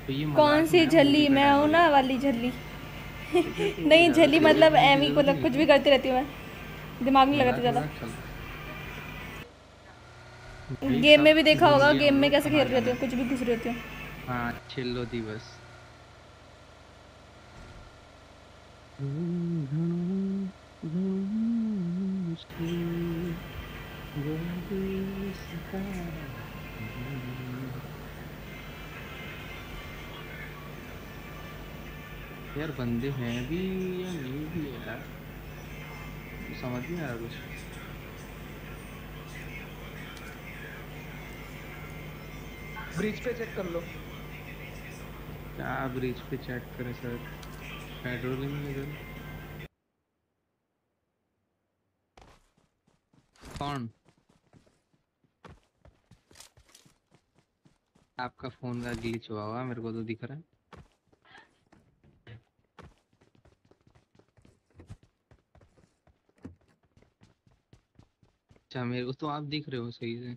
[SPEAKER 7] तो
[SPEAKER 1] कौन सी झल्ली? मैं हूँ ना वाली झल्ली। नहीं झल्ली मतलब एम ही को लग- कुछ भी करती रहती हूँ मैं। दिमाग नहीं लगाती ज़्यादा।
[SPEAKER 7] है।
[SPEAKER 1] गेम में भी देखा होगा गेम में कैसे खेल रही होती हूँ। कुछ भी घुस रही होती हूँ।
[SPEAKER 7] हाँ छिल्लो दिवस। यार बंदे हैं भी या नहीं भी है यार? समझ नहीं आ रहा कुछ।
[SPEAKER 4] ब्रिज पे चेक कर लो।
[SPEAKER 7] क्या ब्रिज पे चेक करें सर? पेट्रोलिंग में इधर कौन? आपका फ़ोन का ग्लिच हुआ हुआ मेरे को तो दिख रहा है। अच्छा मेरे को तो आप दिख रहे हो सही से।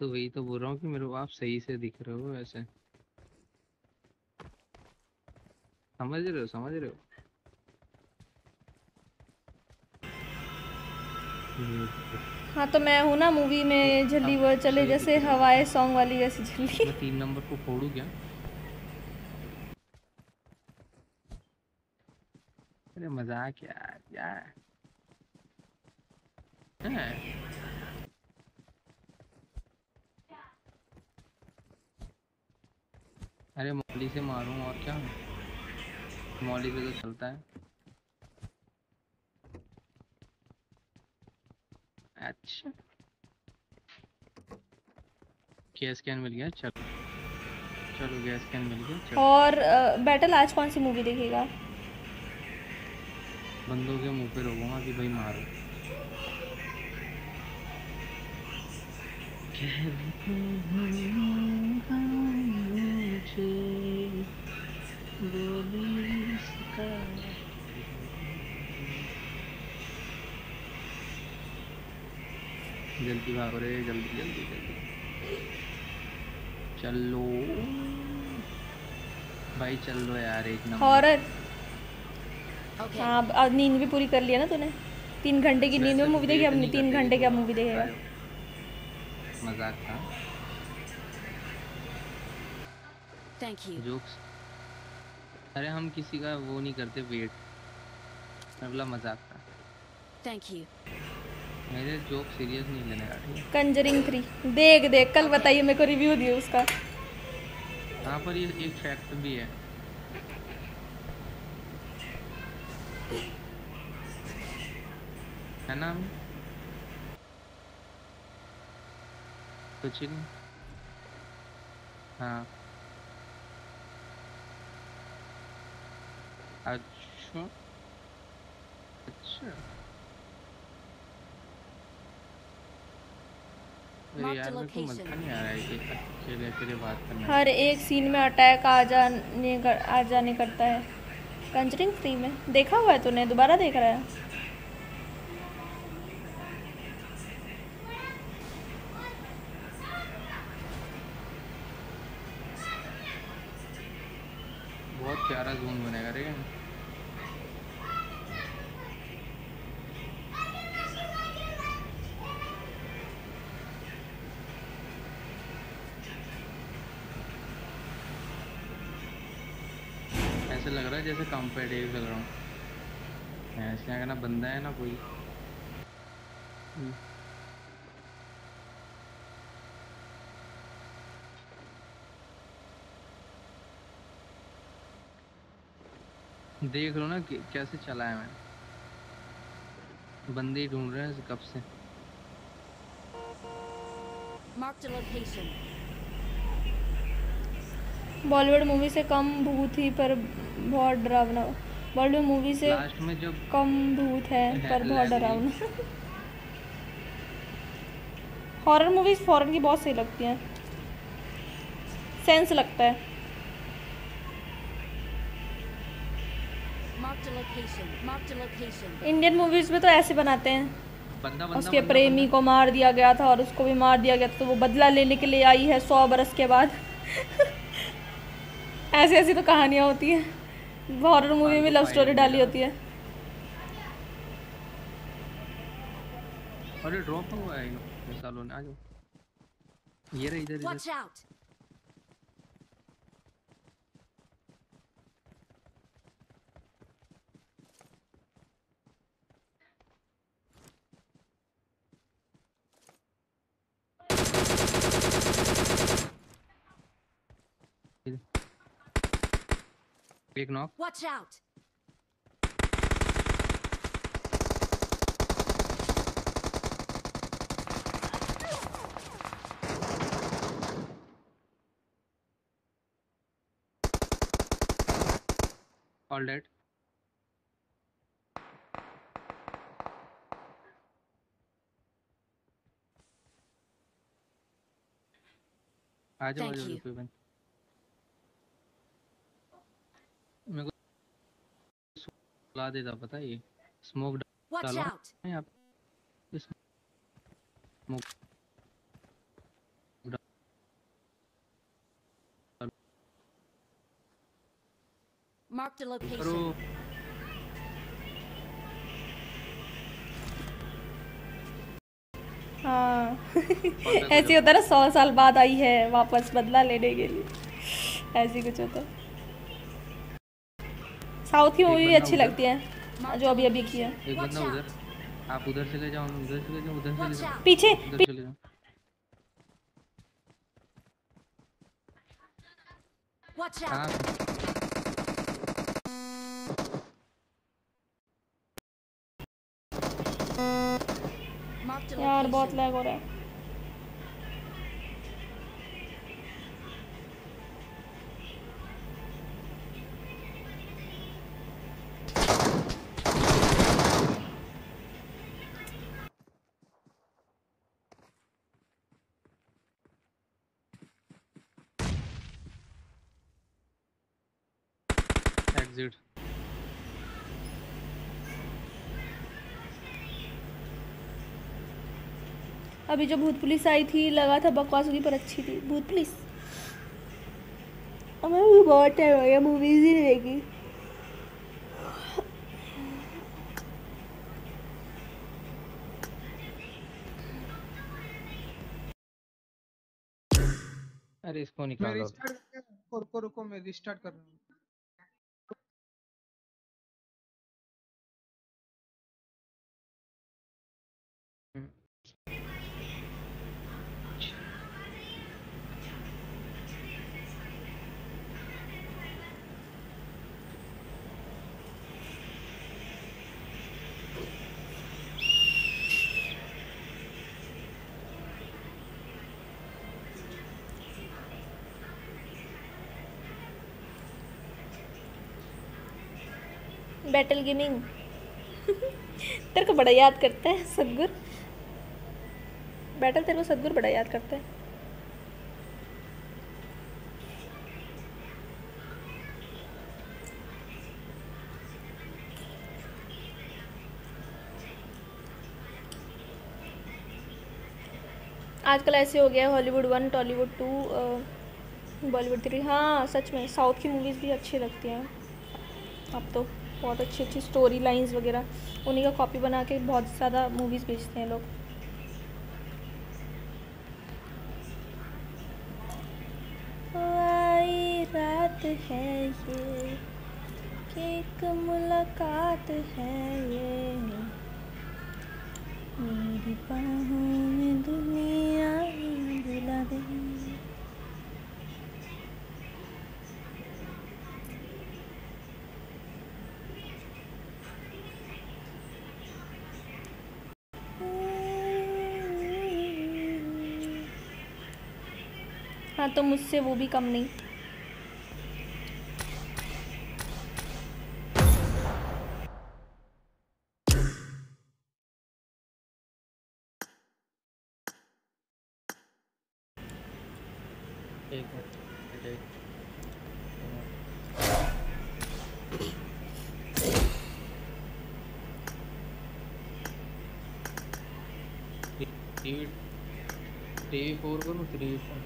[SPEAKER 7] तो वही तो बोल रहा हूँ कि मेरे को आप सही से दिख रहे हो वैसे। समझ रहे हो समझ रहे हो?
[SPEAKER 1] हाँ तो मैं हूँ ना मूवी में झल्ली वो चले जैसे। हवाएँ सॉन्ग वाली वैसी झल्ली।
[SPEAKER 7] तीन नंबर को फोड़ू क्या? मज़ाक यार। यार? अरे मौली से मारूं और क्या? मौली से तो चलता है। अच्छा। कैन मिल गया, चलो। चलो गैस कैन मिल गया
[SPEAKER 1] और बैटल आज कौन सी मूवी देखेगा?
[SPEAKER 7] बंदों के मुँह पे रोकूँगा कि भाई मारो। जल्दी भागो रे, जल्दी जल्दी जल्दी। चलो। भाई चल लो यार, एक नंबर।
[SPEAKER 1] हॉरर।
[SPEAKER 5] Okay.
[SPEAKER 1] हाँ नींद भी पूरी कर लिया ना तूने? तीन घंटे की नींद में मूवी देखी अब तीन घंटे क्या मूवी देखेगा
[SPEAKER 7] मज़ाक था।
[SPEAKER 5] Thank you.
[SPEAKER 7] जोक्स। अरे हम किसी का वो नहीं करते वेट। बोला मज़ाक था।
[SPEAKER 5] Thank you.
[SPEAKER 7] मेरे जोक सीरियस नहीं लेने का ठीक है
[SPEAKER 1] कंजरिंग थ्री देख देख कल बताइए मेरे को रिव्यू दियो उसका।
[SPEAKER 7] यहाँ पर ये एक फैक्ट भी है। है ना? कुछ नहीं हाँ अच्छा अच्छा।
[SPEAKER 1] हर एक सीन में अटैक आ जाने कर, आ जाने करता है। कंजरिंग थ्री में देखा हुआ है तूने? दोबारा देख रहा है?
[SPEAKER 7] प्यारा जोन बनेगा रे ऐसे लग रहा है जैसे कॉम्पिटेटिव लग रहा हूँ। ऐसे अगर ना बंदा है ना कोई। देख लो ना कैसे चला है मैंने। बंदे ढूंढ रहे हैं कब से.
[SPEAKER 1] बॉलीवुड मूवी से कम भूत ही पर बहुत डरावना। बॉलीवुड मूवी से
[SPEAKER 7] लास्ट में जब
[SPEAKER 1] कम भूत है
[SPEAKER 7] है,
[SPEAKER 1] पर बहुत डरावना। हॉरर मूवीज़ फॉरेन की बहुत सही लगती हैं। सेंस लगता है। इंडियन मूवीज़ में तो ऐसे बनाते हैं।
[SPEAKER 7] बंदा बंदा
[SPEAKER 1] उसके
[SPEAKER 7] बंदा,
[SPEAKER 1] प्रेमी
[SPEAKER 7] बंदा।
[SPEAKER 1] को मार दिया गया था और उसको भी मार दिया गया था तो वो बदला लेने के लिए आई है सौ बरस के बाद। ऐसी ऐसी तो कहानियाँ होती हैं। हॉरर मूवी में लव स्टोरी डाली होती है।
[SPEAKER 7] अरे ड्रॉप हुआ है इन सालों ने आ जाओ। ये रहा इधर इधर।
[SPEAKER 5] Out.
[SPEAKER 7] एक knock
[SPEAKER 5] Watch out.
[SPEAKER 7] All dead आ जाओ आ जाओ
[SPEAKER 5] you.
[SPEAKER 7] बन मेरे को सुला देता पता ये? स्मोक डालो यहाँ पे स्मोक
[SPEAKER 5] a
[SPEAKER 7] करो
[SPEAKER 5] location.
[SPEAKER 1] हाँ। ऐसे होता है ना सौ साल बाद आई है वापस बदला लेने के लिए। ऐसे कुछ होता है। साउथ की मूवी भी अच्छी लगती है जो अभी अभी की है।
[SPEAKER 7] एक बंदा उधर आप उधर चले जाओ उधर चले जाओ उधर चले
[SPEAKER 5] Watch
[SPEAKER 7] जाओ।
[SPEAKER 1] पीछे
[SPEAKER 7] उधर चले जाओ।
[SPEAKER 5] Watch out.
[SPEAKER 1] यार बहुत लैग हो रहा है।
[SPEAKER 7] Exit.
[SPEAKER 1] अभी जो भूत पुलिस आई थी लगा था बकवास होगी पर अच्छी थी। भूत पुलिस? अब मैं भी बहुत टाइम हो गया मूवीज़ ही नहीं देखी।
[SPEAKER 7] अरे इसको निकालो
[SPEAKER 3] रुको रुको मैं रिस्टार्ट कर रहा हूँ।
[SPEAKER 1] बैटल गेमिंग तेरे को बड़ा याद करता है सदगुर। बैटल तेरे को सदगुर बड़ा याद करता है। आजकल ऐसे हो गया है Hollywood one Tollywood two Bollywood three हाँ सच में साउथ की मूवीज़ भी अच्छी लगती हैं। अब तो। बहुत अच्छी अच्छी स्टोरी लाइंस वगैरह, उन्हीं का कॉपी बना के बहुत ज़्यादा मूवीज़ बेचते हैं लोग। रात है ये, एक मुलाकात है ये। मेरी बाहों में दुनिया बुला दे। हाँ तो मुझसे वो भी कम नहीं।
[SPEAKER 7] टीवी टीवी फोर करूँ थ्री फोर?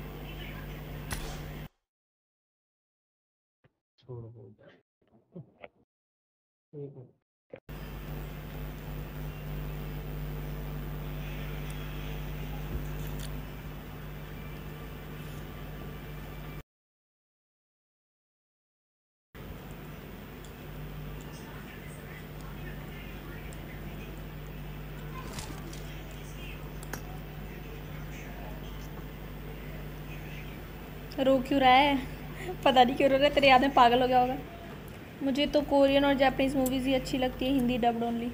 [SPEAKER 1] रो क्यों रहा है? पता नहीं क्यों रो रहा है तेरे याद में पागल हो गया होगा। मुझे तो कोरियन और जापानीज़ मूवीज़ ही अच्छी लगती है हिंदी डब्ड ओनली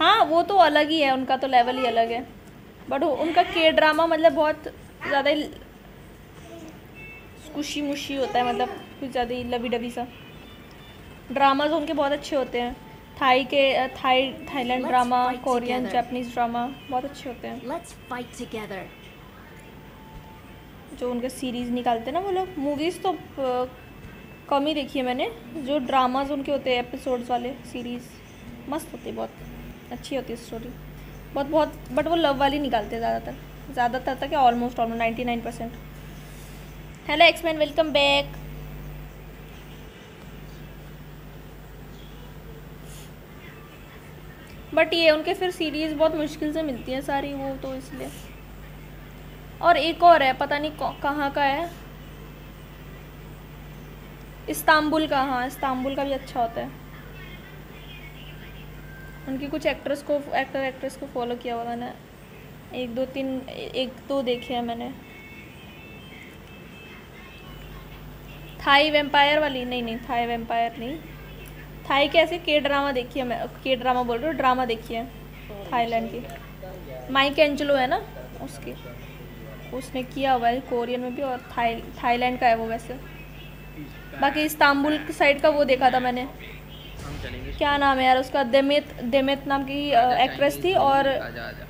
[SPEAKER 1] हाँ वो तो अलग ही है उनका तो लेवल ही अलग है। बट उनका के ड्रामा मतलब बहुत ज़्यादा ही खुशी मुशी होता है मतलब कुछ ज़्यादा ही लवी डबी सा। ड्रामाज उनके बहुत अच्छे होते हैं। थाई के Thai
[SPEAKER 5] Thailand
[SPEAKER 1] drama
[SPEAKER 5] Korean.
[SPEAKER 1] Japanese drama बहुत अच्छे होते हैं. जो उनके सीरीज़ निकालते हैं ना वो लोग मूवीज़ तो कम ही देखी है मैंने। जो ड्रामाज उनके होते हैं एपिसोड्स वाले सीरीज़ मस्त होती है बहुत। अच्छी होती है स्टोरी बहुत बहुत बट वो लव वाली निकालते हैं ज़्यादातर। ज़्यादातर तक almost almost ninety nine percent hello xman welcome back but ये, उनके फिर सीरीज़ बहुत मुश्किल से मिलती हैं सारी, वो तो इसलिए। और एक और है पता नहीं कहाँ का है? इस्तांबुल का हाँ इस्तांबुल का भी अच्छा होता है। उनकी कुछ एक्ट्रेस को एक्टर एक्ट्रेस को फॉलो किया हुआ मैंने। एक दो तीन एक दो देखे हैं मैंने। थाई वेम्पायर वाली? नहीं नहीं थाई वेम्पायर नहीं। थाई के ऐसे के ड्रामा देखी है मैं के ड्रामा बोल रही हूँ ड्रामा देखी है। थाईलैंड की। माइक एंजलो है ना उसकी। उसने किया हुआ है कोरियन में भी और थाई थाईलैंड का है वो वैसे। बाकी इस्तांबुल की साइड का वो देखा था मैंने। क्या नाम है यार उसका? देमित देमित नाम की एक्ट्रेस थी और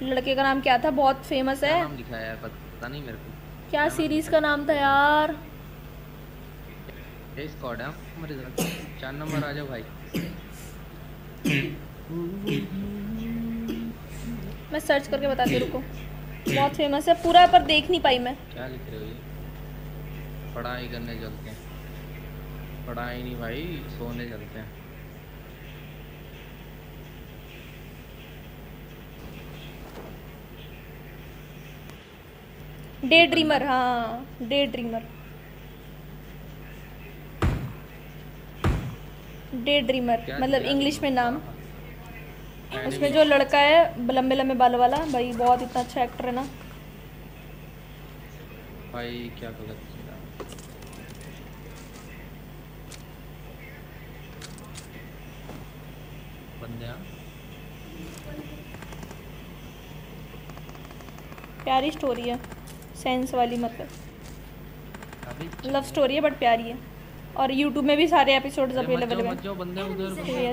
[SPEAKER 1] लड़के का नाम क्या था? बहुत फ़ेमस है।
[SPEAKER 7] नाम लिखा यार? पता नहीं मेरे को।
[SPEAKER 1] क्या सीरीज़ का नाम था यार?
[SPEAKER 7] चार नंबर आ जाओ भाई।
[SPEAKER 1] मैं सर्च करके बताती रुको। बहुत फ़ेमस है। पूरा पर देख नहीं पाई मैं।
[SPEAKER 7] क्या लिख रहे हो ये? पढ़ाई करने चलते हैं। पढ़ाई नहीं भाई सोने चलते हैं।
[SPEAKER 1] डे ड्रीमर हाँ डे ड्रीमर डे ड्रीमर मतलब इंग्लिश में नाम।
[SPEAKER 7] Enemy-
[SPEAKER 1] उसमें जो लड़का है लंबे लंबे बाल वाला भाई बहुत इतना अच्छा एक्टर है ना।
[SPEAKER 7] भाई क्या गलत हाँ?
[SPEAKER 1] प्यारी स्टोरी है सेंस वाली मतलब। लव स्टोरी है बट प्यारी है। और यूट्यूब में भी सारे एपिसोड्स अवेलेबल हैं। तो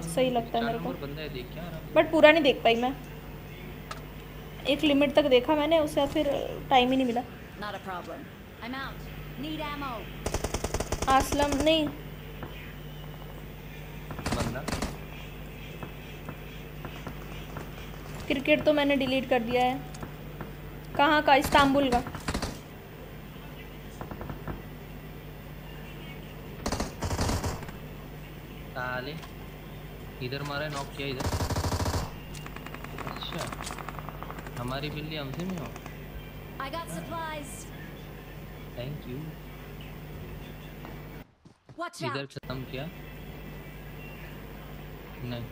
[SPEAKER 1] सही लगता है मेरे को।
[SPEAKER 7] नंबर बंदा है देख
[SPEAKER 1] बट पूरा नहीं देख पाई मैं। एक लिमिट तक देखा मैंने बाद फिर टाइम ही नहीं मिला. आसलम नहीं। क्रिकेट तो मैंने डिलीट कर दिया है। कहाँ का? इस्तांबुल का।
[SPEAKER 7] साले इधर मारा है नॉक किया इधर। अच्छा। हमारी बिल्ली हमसे में हो।
[SPEAKER 5] I got supplies.
[SPEAKER 7] Thank
[SPEAKER 5] you
[SPEAKER 7] इधर खत्म किया। नहीं।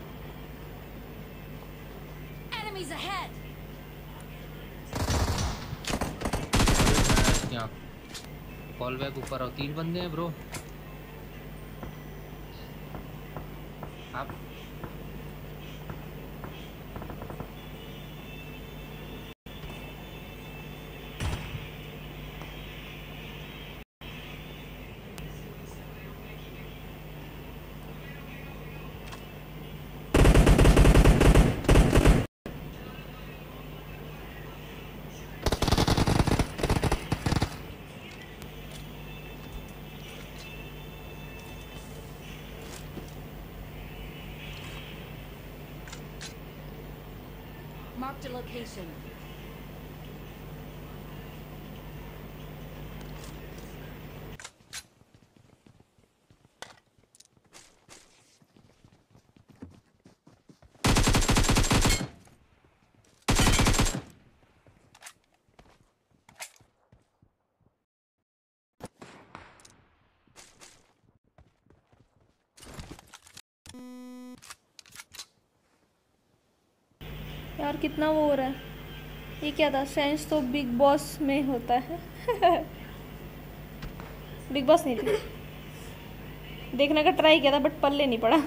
[SPEAKER 5] Enemies ahead.
[SPEAKER 7] कॉल बैक ऊपर आओ। तीन बंदे हैं ब्रो आप
[SPEAKER 5] Marked a location.
[SPEAKER 1] यार कितना वो हो रहा है। ये क्या था? सेंस तो बिग बॉस में होता है। बिग बॉस नहीं देखने का ट्राई किया था बट पल्ले नहीं पड़ा।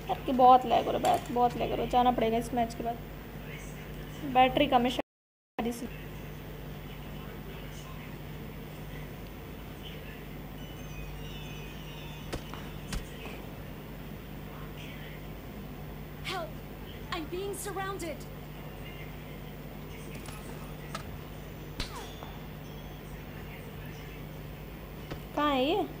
[SPEAKER 1] यार कि बहुत लैग हो रहा है, बहुत लैग हो रहा जाना पड़ेगा इस मैच के बाद। बैटरी कम है
[SPEAKER 5] surrounded.
[SPEAKER 1] कहाँ है ये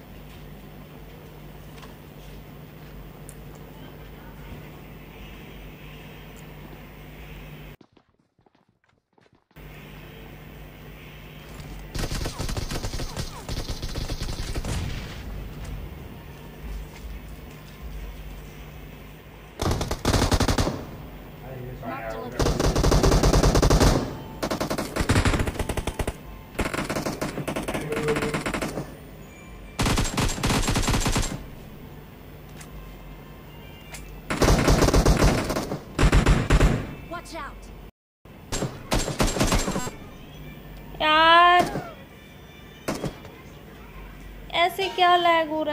[SPEAKER 1] क्या लैग हो रहा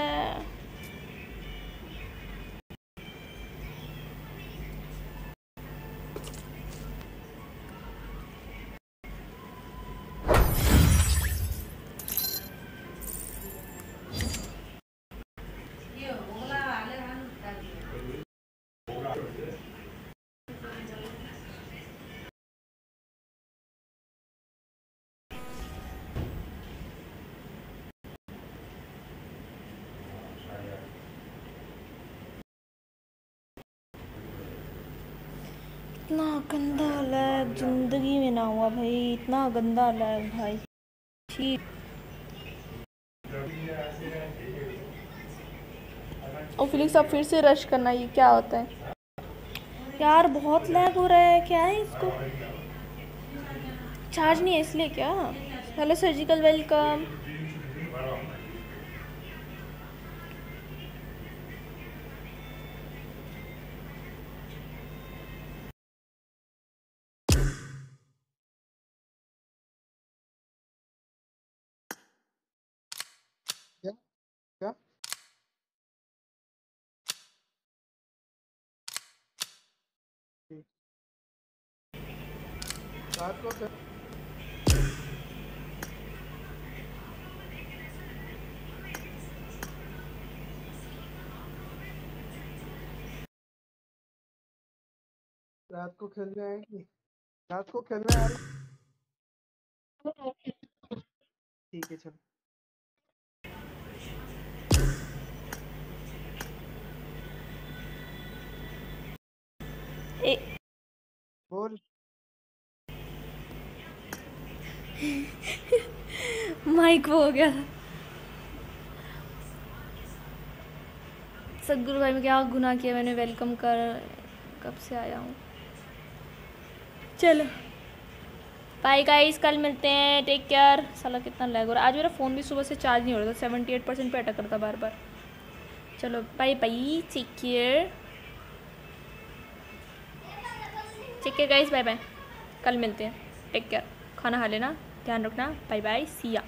[SPEAKER 1] गंदा लैग ज़िंदगी में ना हुआ भाई इतना गंदा लैग भाई। छी और फिलिक्स अब फिर से रश करना ये क्या होता है? यार बहुत लैग हो रहा है क्या है इसको? चार्ज नहीं है इसलिए क्या? हेलो सर्जिकल वेलकम
[SPEAKER 4] रात को खेलने आएँगे रात को खेलने आ रहे ठीक है चलो। बोल।
[SPEAKER 1] माइक वो हो गया सदगुरु भाई में क्या गुनाह किया? मैंने वेलकम कर कब से आया हूँ? चलो। बाय गाइस कल मिलते हैं. टेक केयर साला कितना लैग हो रहा है। आज मेरा फ़ोन भी सुबह से चार्ज नहीं हो रहा था. सेवेंटी एट परसेंट पर अटक करता बार बार। चलो bye bye take care take care guys bye bye कल मिलते हैं. टेक केयर खाना खा लेना. ध्यान रखना. Bye bye Siya